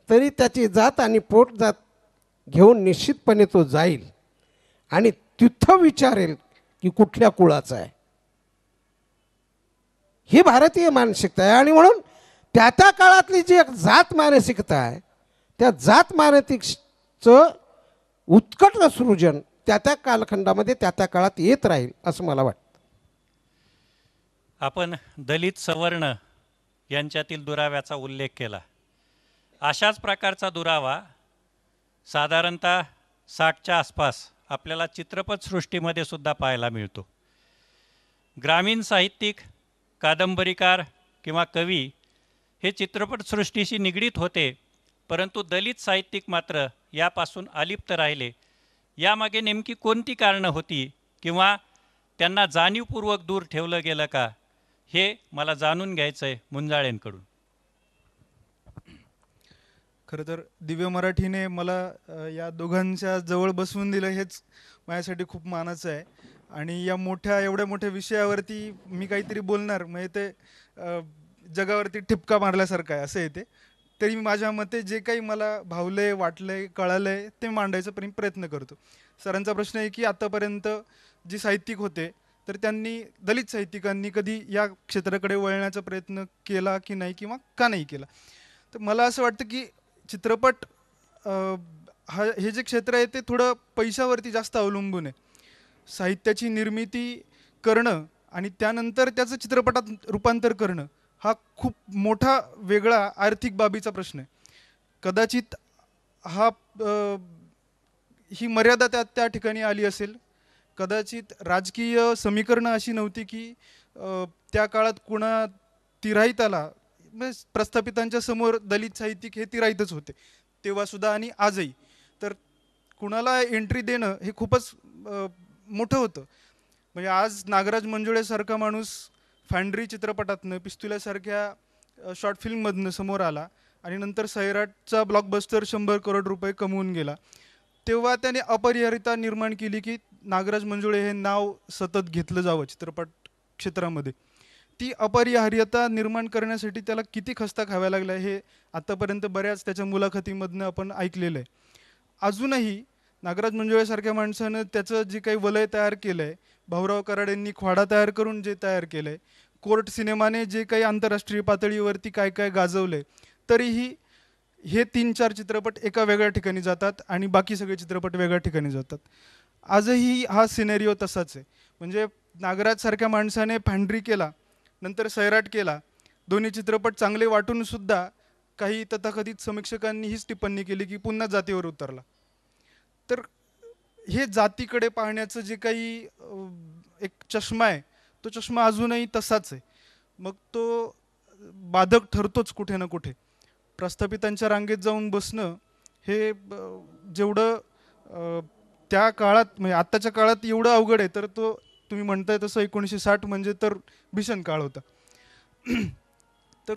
तरी त्याची जात आणि पोट जात घेऊन निश्चितपणे तो जाईल. आणि तिथं विचारेल की कुठल्या कुळाचा आहे. ही भारतीय मानसिकता आहे आणि म्हणून त्या त्या काळातली जी एक जात मानसिकता आहे त्या जात मानसिकचं उत्कट सृजन त्या त्या कालखंडामध्ये त्या त्या काळात येत राहील असं मला वाटतं. आपण दलित सवर्ण यांच्यातील दुराव्याचा उल्लेख केला. अशाच प्रकारचा दुरावा साधारणतः साठच्या आसपास आपल्याला चित्रपटसृष्टीमध्ये सुद्धा पाहायला मिळतो. ग्रामीण साहित्यिक कादंबरीकार किंवा कवी हे चित्रपटसृष्टीशी निगडीत होते परंतु दलित साहित्यिक मात्र यापासून अलिप्त राहिले यामागे नेमकी कोणती कारणं होती किंवा त्यांना जाणीवपूर्वक दूर ठेवलं गेलं का हे मला जाणून घ्यायचं आहे मुंजाळेंकडून. खरं तर दिव्य मराठीने मला या दोघांच्या जवळ बसवून दिलं हेच माझ्यासाठी खूप मानाचं आहे. आणि या मोठ्या एवढ्या मोठ्या विषयावरती मी काहीतरी बोलणार म्हणजे ते जगावरती ठिपका मारल्यासारखं आहे असं येते तरी मी माझ्या मते जे काही मला भावलंय वाटलंय कळालंय ते मांडायचा पण प्रयत्न करतो. सरांचा प्रश्न आहे की आतापर्यंत जे साहित्यिक होते तर त्यांनी दलित साहित्यिकांनी कधी या क्षेत्राकडे वळण्याचा प्रयत्न केला की नाही किंवा का नाही केला? तर मला असं वाटतं की चित्रपट हा हे जे क्षेत्र आहे ते थोडं पैशावरती जास्त अवलंबून आहे. साहित्याची निर्मिती करणं आणि त्यानंतर त्याचं चित्रपटात रूपांतर करणं हा खूप मोठा वेगळा आर्थिक बाबीचा प्रश्न आहे. कदाचित हा अ, ही मर्यादा त्या त्या ठिकाणी आली असेल. कदाचित राजकीय समीकरणं अशी नव्हती की अ, त्या काळात कुणा तिराहिताला म्हणजे प्रस्थापितांच्या समोर दलित साहित्यिक हे तिराहितच होते. तेव्हासुद्धा आणि आजही. तर कुणाला एंट्री देणं हे खूपच अ, मोठं होतं. म्हणजे आज नागराज मंजुळेसारखा माणूस फॅन्ड्री चित्रपटातनं पिस्तुल्यासारख्या शॉर्ट फिल्ममधनं समोर आला आणि नंतर सैराटचा ब्लॉकबस्टर शंभर करोड रुपये कमवून गेला. तेव्हा त्याने अपरिहारिता निर्माण केली की नागराज मंजुळे हे नाव सतत घेतलं जावं चित्रपट क्षेत्रामध्ये. ती अपरिहार्यता निर्माण करण्यासाठी त्याला किती खस्ता खाव्या लागल्या हे आतापर्यंत बऱ्याच त्याच्या मुलाखतीमधनं आपण ऐकलेलं आहे. अजूनही नागराज मंजुळेसारख्या माणसानं त्याचं जे काही वलय तयार केलं आहे भाऊराव कराडेंनी ख्वाडा तयार करून जे तयार केलं आहे कोर्ट सिनेमाने जे काही आंतरराष्ट्रीय पातळीवरती काय काय गाजवलं आहे तरीही हे तीन चार चित्रपट एका वेगळ्या ठिकाणी जातात आणि बाकी सगळे चित्रपट वेगळ्या ठिकाणी जातात. आजही हा सिनेरिओ तसाच आहे. म्हणजे नागराजसारख्या माणसाने फॅन्ड्री केला नंतर सैराट केला दोन्ही चित्रपट चांगले वाटूनसुद्धा काही तथाकथित समीक्षकांनी हीच टिप्पणी केली की पुन्हा जातीवर उतरला. तर हे जातीकडे पाहण्याचं जे काही एक चष्मा आहे तो चष्मा अजूनही तसाच आहे. मग तो बाधक ठरतोच कुठे ना कुठे. प्रस्थापितांच्या रांगेत जाऊन बसणं हे जेवढं त्या काळात म्हणजे आत्ताच्या काळात एवढं अवघड आहे तर तो तुम्ही म्हणताय तसं एकोणीसशे साठ म्हणजे तर भीषण काळ होता. [CLEARS THROAT] तर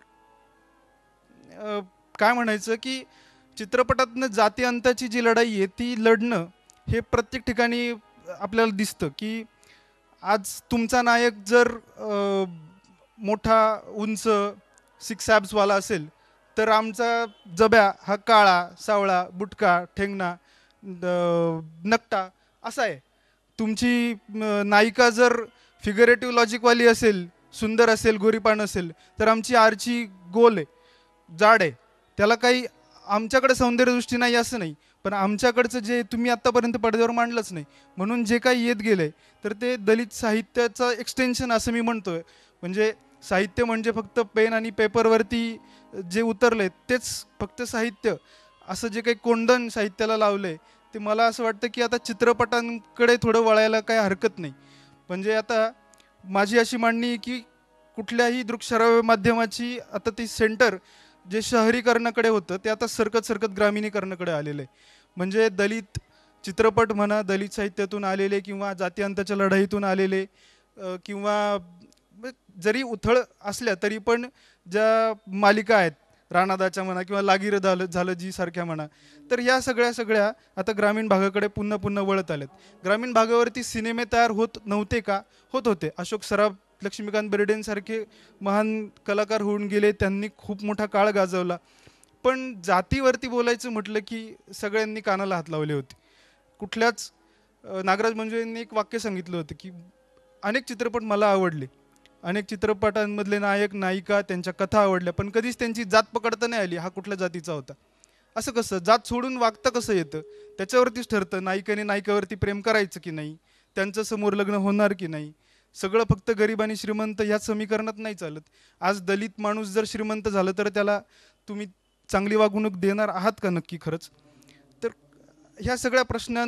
काय म्हणायचं की चित्रपटातनं जाती अंताची जी लढाई आहे ती लढणं हे प्रत्येक ठिकाणी आपल्याला दिसतं की आज तुमचा नायक जर मोठा उंच सिक्स ॲब्सवाला असेल तर आमचा जब्या हा काळा सावळा बुटका ठेंगणा नकटा असा आहे. तुमची नायिका जर फिगरेटिव्ह लॉजिकवाली असेल सुंदर असेल गोरीपान असेल तर आमची आरची गोल आहे जाड आहे. त्याला काही आमच्याकडे सौंदर्यदृष्टी नाही असं नाही. पण आमच्याकडचं जे तुम्ही आत्तापर्यंत पडद्यावर मांडलंच नाही. म्हणून जे काही येत गेलं तर ते दलित साहित्याचं एक्सटेन्शन असं मी म्हणतो आहे म्हणजे साहित्य म्हणजे फक्त पेन आणि पेपरवरती जे उतरले तेच फक्त साहित्य. असं जे काही कोंडण साहित्याला लावलंय ते मला असं वाटतं की आता चित्रपटांकडे थोडं वळायला काही हरकत नाही. म्हणजे आता माझी अशी मांडणी आहे की कुठल्याही दृकश्राव्य माध्यमाची आता ती सेंटर जे शहरीकरणाकडे होतं ते आता सरकत सरकत ग्रामीणीकरणाकडे आलेलं. आहे म्हणजे दलित चित्रपट म्हणा दलित साहित्यातून आलेले किंवा जातीअंताच्या लढाईतून आलेले किंवा जरी उथळ असल्या तरी पण ज्या मालिका आहेत राणादाच्या म्हणा किंवा लागीर झालं झालं जी सारख्या म्हणा तर या सगळ्या सगळ्या आता ग्रामीण भागाकडे पुन्हा पुन्हा वळत आल्यात ग्रामीण भागावरती सिनेमे तयार होत नव्हते का? होत होते. अशोक सराफ लक्ष्मीकांत बेर्डेंसारखे महान कलाकार होऊन गेले त्यांनी खूप मोठा काळ गाजवला. पण जातीवरती बोलायचं म्हटलं की सगळ्यांनी कानाला हात लावले होते. कुठल्याच नागराज मंजुळेंनी एक वाक्य सांगितलं होतं की अनेक चित्रपट मला आवडले. अनेक चित्रपटांमधले नायक नायिका त्यांच्या कथा आवडल्या पण कधीच त्यांची जात पकडता नाही आली हा कुठल्या जातीचा होता? असं कसं? जात सोडून वागता कसं येतं? त्याच्यावरतीच ठरतं नायिकेने नायिकावरती प्रेम करायचं की नाही? त्यांचं समोर लग्न होणार की नाही? सगळं फक्त गरीब आणि श्रीमंत ह्या समीकरणात नाही चालत. आज दलित माणूस जर श्रीमंत झालं तर त्याला तुम्ही चांगली वागणूक देणार आहात का नक्की खरंच? तर ह्या सगळ्या प्रश्नां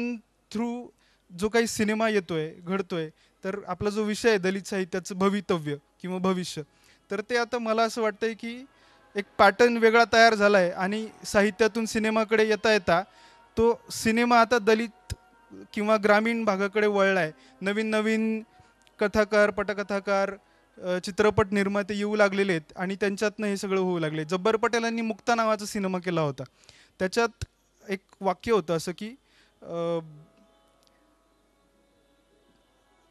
थ्रू जो काही सिनेमा येतोय घडतोय तर आपला जो विषय आहे दलित साहित्याचं भवितव्य किंवा भविष्य तर ते आता मला असं वाटतंय की एक पॅटर्न वेगळा तयार झाला आहे आणि साहित्यातून सिनेमाकडे येता येता तो सिनेमा आता दलित किंवा ग्रामीण भागाकडे वळला आहे नवीन नवीन कथाकार पटकथाकार चित्रपट निर्माते येऊ लागलेले आहेत आणि त्यांच्यातनं हे सगळं होऊ लागले. जब्बर पटेलांनी मुक्ता नावाचा सिनेमा केला होता. त्याच्यात एक वाक्य होतं असं की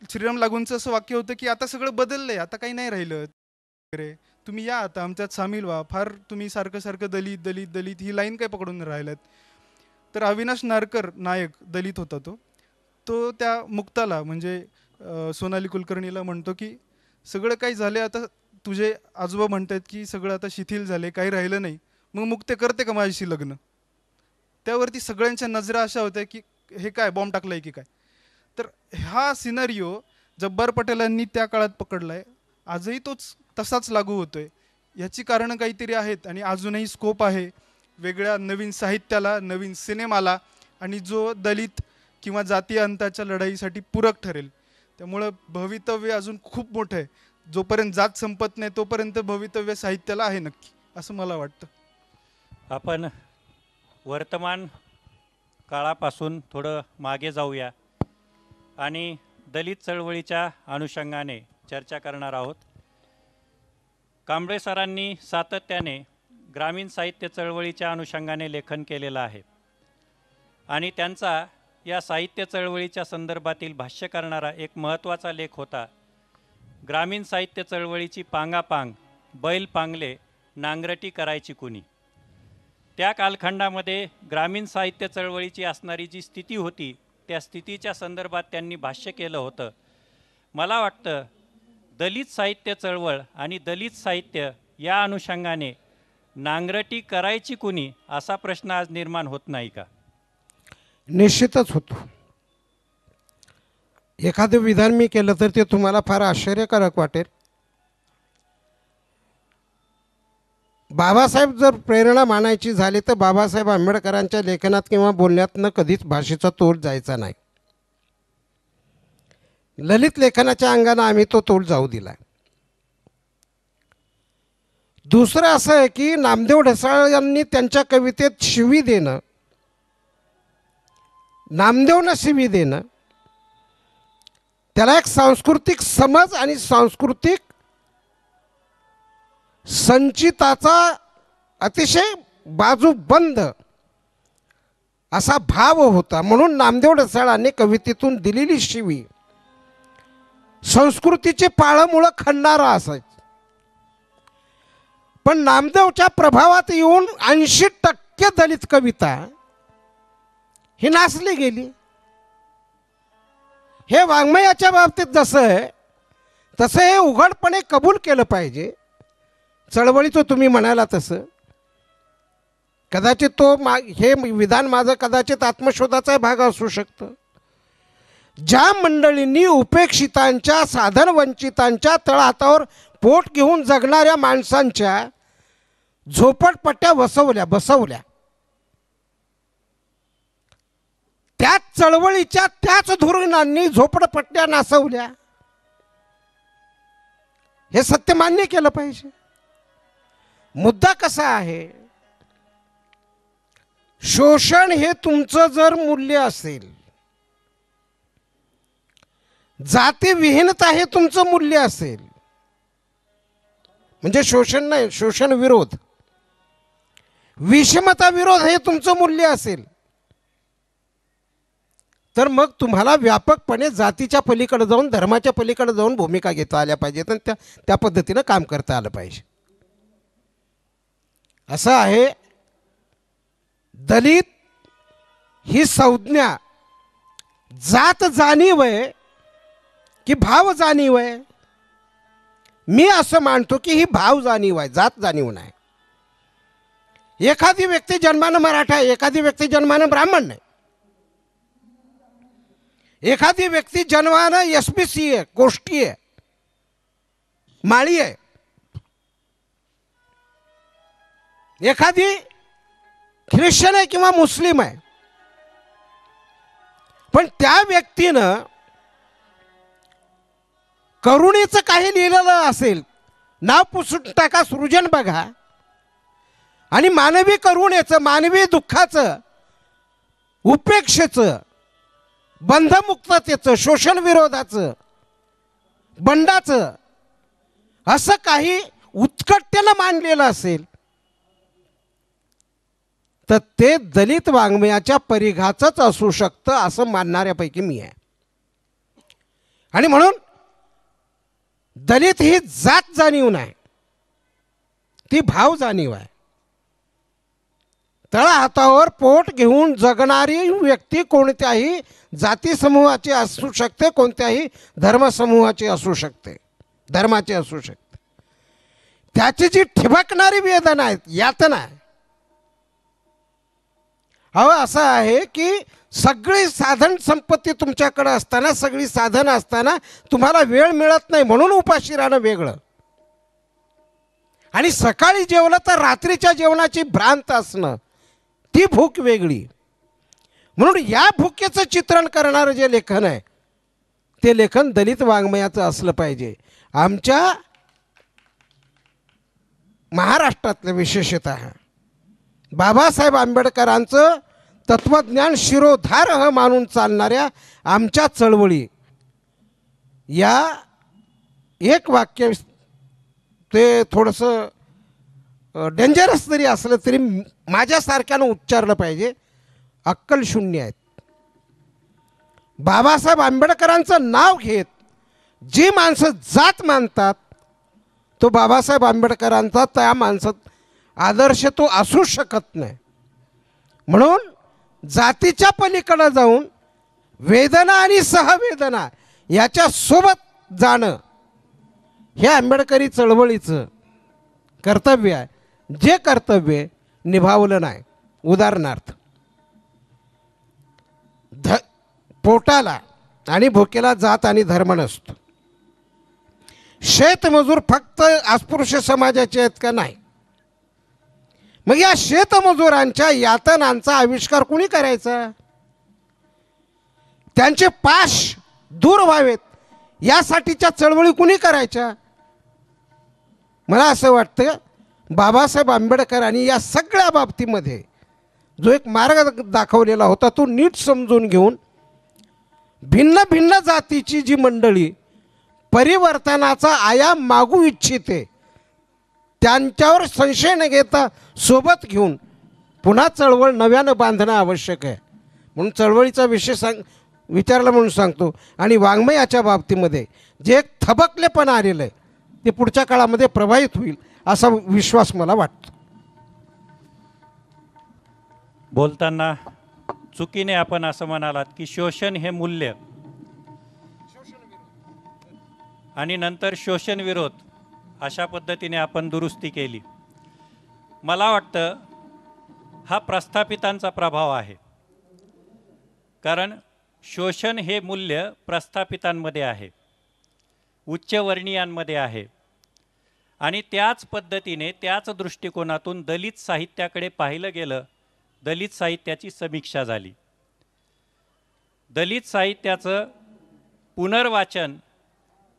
श्रीराम लागूंचं असं वाक्य होतं की आता सगळं बदललंय आता काही नाही राहिलं. वगैरे तुम्ही या आता आमच्यात सामील व्हा. फार तुम्ही सारखं सारखं दलित दलित दलित ही लाईन काय पकडून राहिल्यात. तर अविनाश नारकर नायक दलित होता तो. तो त्या मुक्ताला म्हणजे सोनाली कुलकर्णीला म्हणतो की सगळं काही झाले आता तुझे आजोबा म्हणतात की सगळं आता शिथिल झाले काही राहिलं नाही. मग मुक्त करते का माझ्याशी लग्न? त्यावरती सगळ्यांच्या नजरा अशा होत्या की हे काय बॉम्ब टाकलाय की काय? तर हा सिनरिओ जब्बार पटेलांनी त्या काळात पकडलाय. आजही तोच तसाच लागू होतोय. याची कारणं काहीतरी आहेत आणि अजूनही स्कोप आहे. वेगळ्या नवीन साहित्याला नवीन सिनेमाला आणि जो दलित किंवा जातीय अंताच्या लढाईसाठी पूरक ठरेल. त्यामुळं भवितव्य अजून खूप मोठं आहे. जोपर्यंत जात संपत नाही तोपर्यंत भवितव्य साहित्याला आहे नक्की असं मला वाटतं. आपण वर्तमान काळापासून थोडं मागे जाऊया आणि दलित चळवळीच्या अनुषंगाने चर्चा करणार आहोत. कांबळे सरांनी सातत्याने ग्रामीण साहित्य चळवळीच्या अनुषंगाने लेखन केलेलं आहे. आणि त्यांचा या साहित्य चळवळीच्या संदर्भातील भाष्य करणारा एक महत्त्वाचा लेख होता. ग्रामीण साहित्य चळवळीची पांगापांग बैल पांगले नांगरटी करायची कुणी. त्या कालखंडामध्ये ग्रामीण साहित्य चळवळीची असणारी जी स्थिती होती त्या स्थितीच्या संदर्भात त्यांनी भाष्य केलं होतं. मला वाटतं दलित साहित्य चळवळ आणि दलित साहित्य या अनुषंगाने नांगरटी करायची कुणी असा प्रश्न आज निर्माण होत नाही का? निश्चितच होतो. एखादं विधान मी केलं तर ते तुम्हाला फार आश्चर्यकारक वाटेल. बाबासाहेब जर प्रेरणा मानायची झाली तर बाबासाहेब आंबेडकरांच्या लेखनात किंवा बोलण्यातनं कधीच भाषेचा तोल जायचा नाही. ललित लेखनाच्या अंगानं आम्ही तो तोल जाऊ दिला दुसरं असं आहे की नामदेव ढसाळ यांनी त्यांच्या कवितेत शिवी देणं नामदेवना शिवी देणं. त्याला एक सांस्कृतिक समज आणि सांस्कृतिक संचिताचा अतिशय बाजू बंद असा भाव होता. म्हणून नामदेव डसाळाने कवितेतून दिलेली शिवी संस्कृतीचे पाळंमुळं खणणारा असायचं. पण नामदेवच्या प्रभावात येऊन ऐंशी टक्के दलित कविता ही नाचली गेली. हे वाङ्मयाच्या बाबतीत जसं आहे तसं हे उघडपणे कबूल केलं पाहिजे. चळवळीचं तुम्ही म्हणाला तसं. कदाचित तो मा हे विधान माझं कदाचित आत्मशोधाचा भाग असू शकतं. ज्या मंडळींनी उपेक्षितांच्या साधन वंचितांच्या तळहातावर पोट घेऊन जगणाऱ्या माणसांच्या झोपडपट्ट्या बसवल्या बसवल्या. त्याच चळवळीच्या त्याच धोरणांनी झोपडपट्ट्या नासवल्या. हे सत्य मान्य केलं पाहिजे. मुद्दा कसा आहे? शोषण हे तुमचं जर मूल्य असेल जातीविहीनता हे तुमचं मूल्य असेल म्हणजे शोषण नाही शोषण विरोध. विषमता विरोध हे तुमचं मूल्य असेल. तर मग तुम्हाला व्यापकपणे जातीच्या पलीकडे जाऊन धर्माच्या पलीकडे जाऊन भूमिका घेता आल्या पाहिजेत आणि त्या त्या पद्धतीनं काम करता आलं पाहिजे. असं आहे दलित ही संज्ञा जात जाणीव आहे की भाव जाणीव आहे मी असं मानतो की ही भाव जाणीव आहे जात जाणीव नाही. एखादी व्यक्ती जन्मानं मराठा आहे एखादी व्यक्ती जन्मानं ब्राह्मण नाही एखादी व्यक्ती जन्मानं एस बी सी आहे गोष्टी आहे माळी आहे. एखादी ख्रिश्चन आहे किंवा मुस्लिम आहे. पण त्या व्यक्तीनं करुणेचं काही लिहिलेलं असेल नाव पुसून टाका सृजन बघा. आणि मानवी करुणेचं मानवी दुःखाचं उपेक्षेचं बंधमुक्ततेचं शोषण विरोधाचं बंडाचं असं काही उत्कट्यानं मांडलेलं असेल तर ते दलित वाङ्मयाच्या परिघाचंच असू शकतं असं मानणाऱ्यापैकी मी आहे. आणि म्हणून दलित ही जात जाणीव नाही ती भाव जाणीव आहे. तळहातावर पोट घेऊन जगणारी व्यक्ती कोणत्याही जाती समूहाची असू शकते कोणत्याही धर्मसमूहाची असू शकते धर्माची असू शकते. त्याची जी ठिबकणारी वेदना आहेत यातना आहे अहो असं आहे की सगळी साधन संपत्ती तुमच्याकडे असताना सगळी साधन असताना तुम्हाला वेळ मिळत नाही म्हणून उपाशी राहणं वेगळं. आणि सकाळी जेवलं तर रात्रीच्या जेवणाची भ्रांत असणं ती भूक वेगळी. म्हणून या भुकेचं चित्रण करणारं जे लेखन आहे ते लेखन दलित वाङ्मयाचं असलं पाहिजे. आमच्या महाराष्ट्रातलं विशेषत बाबासाहेब आंबेडकरांचं तत्त्वज्ञान शिरोधारह मानून चालणाऱ्या आमच्या चळवळी या एक वाक्य ते थोडंसं डेंजरस जरी असलं तरी माझ्यासारख्यानं उच्चारलं पाहिजे. अक्कल शून्य आहेत. बाबासाहेब आंबेडकरांचं नाव घेत जी माणसं जात मानतात तो बाबासाहेब आंबेडकरांचा त्या माणसात आदर्श तो असू शकत नाही. म्हणून जातीच्या पलीकडं जाऊन वेदना आणि सहवेदना याच्यासोबत जाणं हे आंबेडकरी चळवळीचं कर्तव्य आहे. जे कर्तव्य निभावलं नाही. उदाहरणार्थ ध पोटाला आणि भुकेला जात आणि धर्म नसतो. शेतमजूर फक्त अस्पृश्य समाजाचे आहेत का नाही? मग या शेतमजुरांच्या यातनांचा आविष्कार कुणी करायचा? त्यांचे पाश दूर व्हावेत यासाठीच्या चळवळी कुणी करायच्या? मला असं वाटतं बाबासाहेब आंबेडकरांनी या सगळ्या बाबतीमध्ये जो एक मार्ग दाखवलेला होता तो नीट समजून घेऊन भिन्न भिन्न जातीची जी मंडळी परिवर्तनाचा आयाम मागू इच्छिते त्यांच्यावर संशय न घेता सोबत घेऊन पुन्हा चळवळ नव्यानं बांधणं आवश्यक आहे. म्हणून चळवळीचा विषय सांग विचारला म्हणून सांगतो. आणि वाङ्मयाच्या बाबतीमध्ये जे एक थबकलेपण आलेलं आहे ते पुढच्या काळामध्ये प्रभावित होईल. असा विश्वास मला वाटतो. बोलताना चुकीने आपण असं म्हणालात की शोषण हे मूल्य. आणि नंतर शोषण विरोध अशा पद्धतीने आपण दुरुस्ती केली. मला वाटतं हा प्रस्थापितांचा प्रभाव आहे. कारण शोषण हे मूल्य प्रस्थापितांमध्ये आहे. उच्चवर्णीयांमध्ये आहे. आणि त्याच पद्धतीने त्याच दृष्टिकोनातून दलित साहित्याकडे पाहिलं गेलं दलित साहित्याची समीक्षा झाली. दलित साहित्याचं पुनर्वाचन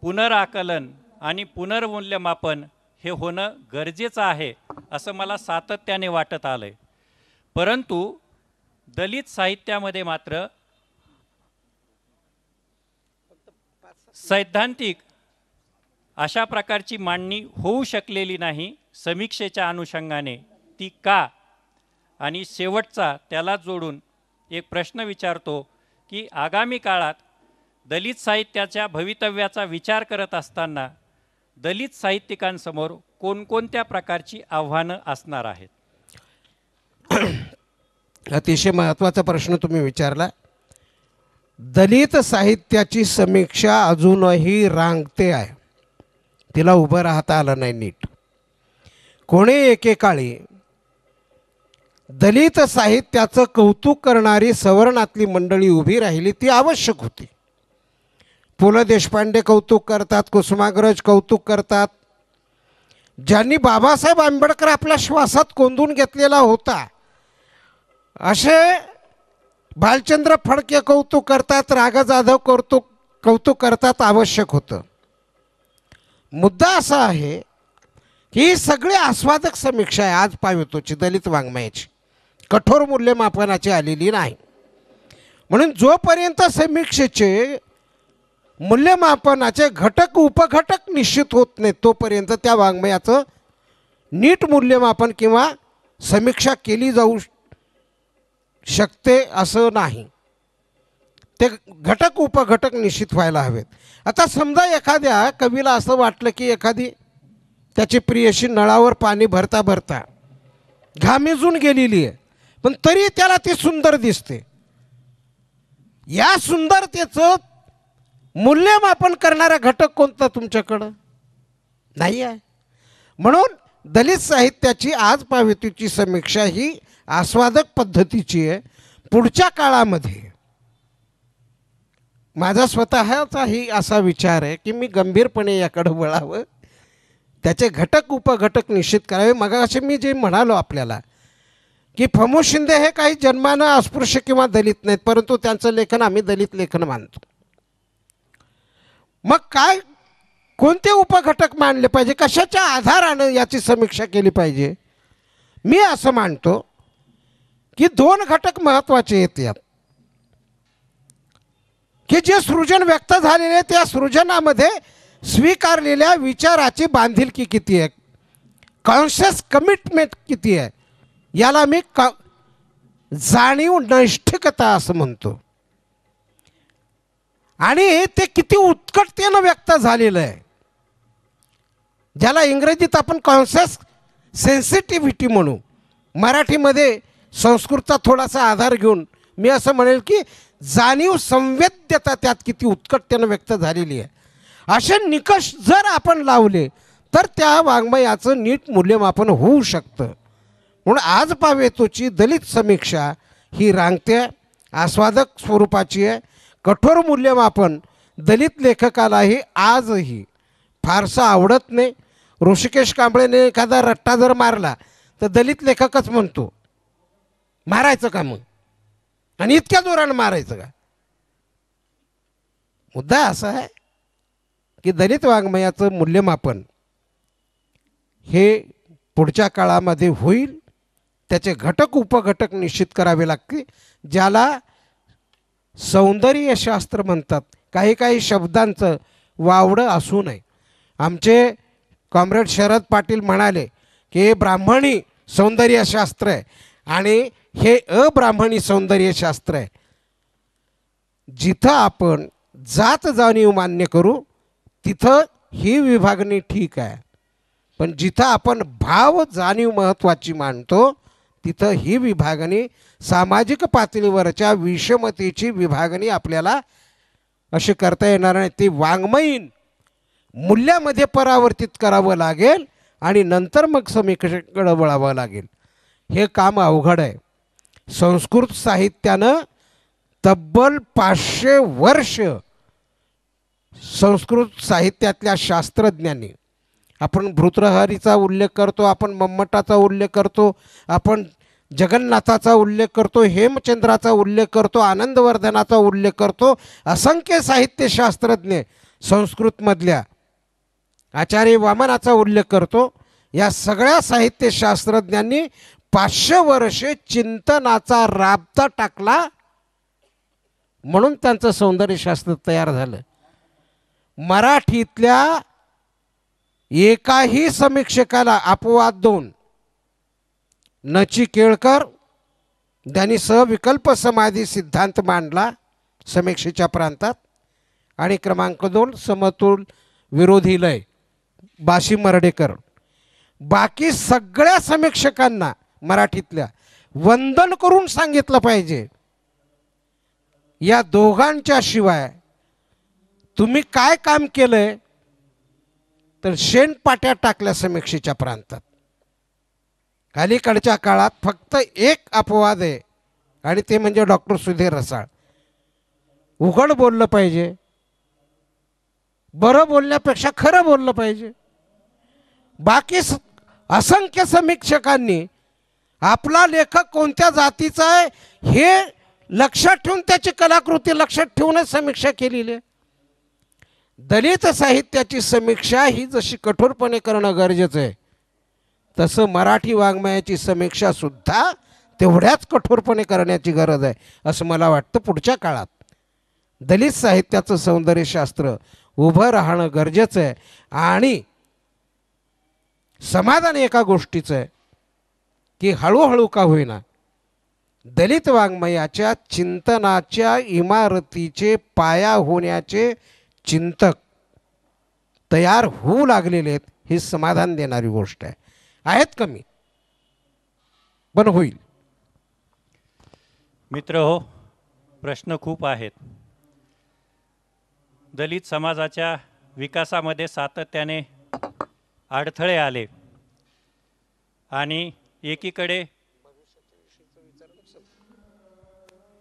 पुनराकलन आणि पुनर्मूल्यमापन हे होणं गरजेचं आहे असं मला सातत्याने वाटत आलं आहे परंतु दलित साहित्यामध्ये मात्र सैद्धांतिक अशा प्रकारची मांडणी होऊ शकलेली नाही समीक्षेच्या अनुषंगाने. ती का? आणि शेवटचा त्याला जोडून एक प्रश्न विचारतो की आगामी काळात दलित साहित्याच्या भवितव्याचा विचार करत असताना दलित साहित्यिकांसमोर कोणकोणत्या प्रकारची आव्हानं असणार आहेत? [CLEARS THROAT] अतिशय महत्त्वाचा प्रश्न तुम्ही विचारला. दलित साहित्याची समीक्षा अजूनही रांगते आहे. तिला उभं राहता आलं नाही नीट. कोणी एकेकाळी दलित साहित्याचं कौतुक करणारी सवर्णातली मंडळी उभी राहिली ती आवश्यक होती. पु ल देशपांडे कौतुक करतात कुसुमाग्रज कौतुक करतात. ज्यांनी बाबासाहेब आंबेडकर आपल्या श्वासात कोंदून घेतलेला होता असे भालचंद्र फडके कौतुक करतात रागा जाधव कौतुक कौतुक करतात आवश्यक होतं. मुद्दा असा आहे की ही सगळी आस्वादक समीक्षा आहे. आज पावितोची दलित वाङ्मयाची. कठोर मूल्यमापनाची आलेली नाही. म्हणून जोपर्यंत समीक्षेचे मूल्यमापनाचे घटक उपघटक निश्चित होत नाहीत तोपर्यंत त्या वाङ्मयाचं नीट मूल्यमापन किंवा समीक्षा केली जाऊ शकते असं नाही. ते घटक उपघटक निश्चित व्हायला हवेत. आता समजा एखाद्या कवीला असं वाटलं की एखादी त्याची प्रियशी नळावर पाणी भरता भरता घामेजून गेलेली आहे पण तरी त्याला ती सुंदर दिसते. या सुंदरतेचं मूल्यमापन करणारा घटक कोणता तुमच्याकडं? नाही आहे. म्हणून दलित साहित्याची आज पावितीची समीक्षा ही आस्वादक पद्धतीची आहे. पुढच्या काळामध्ये माझा स्वतःचाही असा विचार आहे की मी गंभीरपणे याकडं वळावं. त्याचे घटक उपघटक निश्चित करावे. मग असे मी जे म्हणालो आपल्याला की फमू शिंदे हे काही जन्मानं अस्पृश्य किंवा दलित नाहीत परंतु त्यांचं लेखन आम्ही दलित लेखन मानतो. मग काय कोणते उपघटक मानले पाहिजे? कशाच्या आधारानं याची समीक्षा केली पाहिजे? मी असं मानतो की दोन घटक महत्त्वाचे आहेत यात. की जे सृजन व्यक्त झालेले त्या सृजनामध्ये स्वीकारलेल्या विचाराची बांधिलकी किती आहे? कॉन्शियस कमिटमेंट किती आहे? याला मी क जाणीव नैष्ठिकता असं म्हणतो. आणि ते किती उत्कटतेनं व्यक्त झालेलं आहे. ज्याला इंग्रजीत आपण कॉन्शियस सेन्सिटिव्हिटी म्हणू. मराठीमध्ये संस्कृतचा थोडासा आधार घेऊन मी असं म्हणेल की जाणीव संवेद्यता त्यात किती उत्कटतेनं व्यक्त झालेली आहे. असे निकष जर आपण लावले तर त्या वाङ्मयाचं नीट मूल्यमापन होऊ शकतं. म्हणून आज पावेतोची दलित समीक्षा ही रांगते आस्वादक स्वरूपाची आहे. कठोर मूल्यमापन दलित लेखकालाही आजही फारसं आवडत नाही. ऋषिकेश कांबळेने एखादा रट्टा जर मारला तर दलित लेखकच म्हणतो. मारायचं का मग? आणि इतक्या जोरानं मारायचं का? मुद्दा असा आहे की दलित वाङ्मयाचं मूल्यमापन हे पुढच्या काळामध्ये होईल. त्याचे घटक उपघटक निश्चित करावे लागतील ज्याला सौंदर्यशास्त्र म्हणतात. काही काही शब्दांचं वावडं असू नये. आमचे कॉम्रेड शरद पाटील म्हणाले की हे ब्राह्मणी सौंदर्यशास्त्र आहे आणि हे अब्राह्मणी सौंदर्यशास्त्र आहे. जिथं आपण जात जाणीव मान्य करू तिथं ही विभागणी ठीक आहे. पण जिथं आपण भाव जाणीव महत्त्वाची मानतो तिथं ही विभागणी सामाजिक पातळीवरच्या विषमतेची विभागणी आपल्याला अशी करता येणार नाही. ती वाङ्मयीन मूल्यामध्ये परावर्तित करावं लागेल आणि नंतर मग समीक्षेकडं वळावं लागेल. हे काम अवघड आहे. संस्कृत साहित्यानं तब्बल पाचशे वर्ष संस्कृत साहित्यातल्या शास्त्रज्ञांनी आपण भृतहरीचा उल्लेख करतो आपण मम्मटाचा उल्लेख करतो आपण जगन्नाथाचा उल्लेख करतो हेमचंद्राचा उल्लेख करतो आनंदवर्धनाचा उल्लेख करतो असंख्य साहित्यशास्त्रज्ञ संस्कृतमधल्या आचार्य वामनाचा उल्लेख करतो. या सगळ्या साहित्यशास्त्रज्ञांनी पाचशे वर्षे चिंतनाचा राबता टाकला म्हणून त्यांचं सौंदर्यशास्त्र तयार झालं. मराठीतल्या एकाही समीक्षकाला अपवाद दोन नची केळकर त्यांनी सविकल्प समाधी सिद्धांत मांडला समीक्षेच्या प्रांतात आणि क्रमांक दोन समतोल विरोधी लय बाशी मर्डेकर. बाकी सगळ्या समीक्षकांना मराठीतल्या. वंदन करून सांगितलं पाहिजे. या दोघांच्या शिवाय तुम्ही काय काम केलंय? तर शेणपाट्या टाकल्या समीक्षेच्या प्रांतात. अलीकडच्या काळात फक्त एक अपवाद आहे आणि ते म्हणजे डॉक्टर सुधीर रसाळ. उघड बोललं पाहिजे. बरं बोलण्यापेक्षा खरं बोललं पाहिजे. बाकी असंख्य समीक्षकांनी आपला लेखक कोणत्या जातीचा आहे हे लक्षात ठेवून त्याची कलाकृती लक्षात ठेवूनच समीक्षा केलेली आहे. दलित साहित्याची समीक्षा ही जशी कठोरपणे करणं गरजेचं आहे तसं मराठी वाङ्मयाची समीक्षा सुद्धा तेवढ्याच कठोरपणे करण्याची गरज आहे असं मला वाटतं पुढच्या काळात. दलित साहित्याचं सौंदर्यशास्त्र उभं राहणं गरजेचं आहे आणि समाधान एका गोष्टीचं आहे की हळूहळू का होईना. दलित वाङ्मयाच्या चिंतनाच्या इमारतीचे पाया होण्याचे चिंतक तयार होऊ लागलेले आहेत ही समाधान देणारी गोष्ट आहे. आहेत कमी पण होईल. मित्र हो प्रश्न खूप आहेत. दलित समाजाच्या विकासामध्ये सातत्याने अडथळे आले. आणि एकीकडे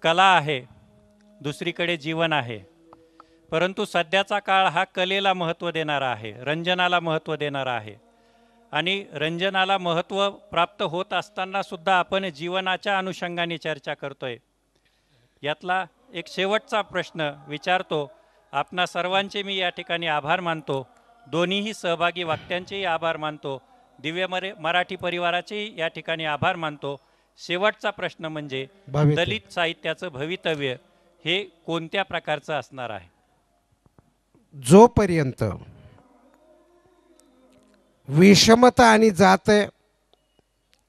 कला आहे दुसरीकडे जीवन आहे. परंतु सध्याचा काळ हा कलेला महत्त्व देणारा आहे रंजनाला महत्त्व देणारा आहे. आणि रंजनाला महत्त्व प्राप्त होत असताना सुद्धा आपण जीवनाच्या अनुषंगाने चर्चा करतोय. यातला एक शेवटचा प्रश्न विचारतो. आपणा सर्वांचे मी या ठिकाणी आभार मानतो. दोन्हीही सहभागी वाक्यांचेही आभार मानतो. दिव्य मरे मराठी परिवाराचेही या ठिकाणी आभार मानतो. शेवटचा प्रश्न म्हणजे. दलित साहित्याचं भवितव्य हे कोणत्या प्रकारचं असणार आहे? जोपर्यंत विषमता आणि जात आहे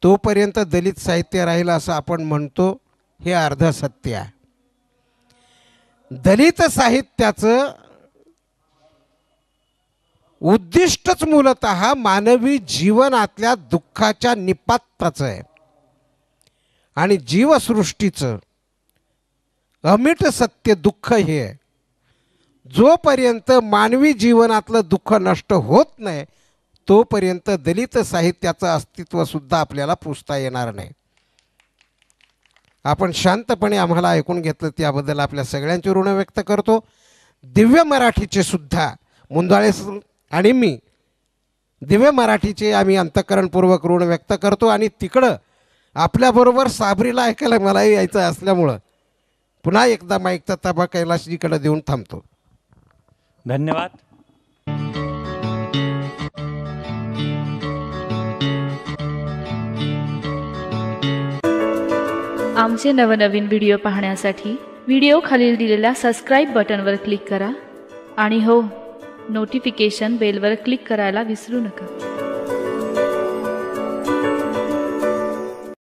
तोपर्यंत दलित साहित्य राहील असं आपण म्हणतो हे अर्ध सत्य आहे. दलित साहित्याचं उद्दिष्टच मूलत मानवी जीवनातल्या दुःखाच्या निपात्ताचं आहे. आणि जीवसृष्टीचं अमिट सत्य दुःख हे आहे. जोपर्यंत मानवी जीवनातलं दुःख नष्ट होत नाही तोपर्यंत दलित साहित्याचं अस्तित्वसुद्धा आपल्याला पुसता येणार नाही. आपण शांतपणे आम्हाला ऐकून घेतलं त्याबद्दल आपल्या सगळ्यांची ऋण व्यक्त करतो. दिव्य मराठीचे सुद्धा मुंदाळे आणि मी दिव्य मराठीचे आम्ही अंतकरणपूर्वक ऋण व्यक्त करतो आणि तिकडं आपल्याबरोबर साबरीला ऐकायला मलाही यायचं असल्यामुळं पुन्हा एकदा माईकचा ताबा कैलासजीकडे देऊन थांबतो. धन्यवाद. आमचे नवनवीन व्हिडिओ पाहण्यासाठी व्हिडिओ खालील दिलेल्या सबस्क्राईब बटनवर क्लिक करा. आणि हो नोटिफिकेशन बेलवर क्लिक करायला विसरू नका.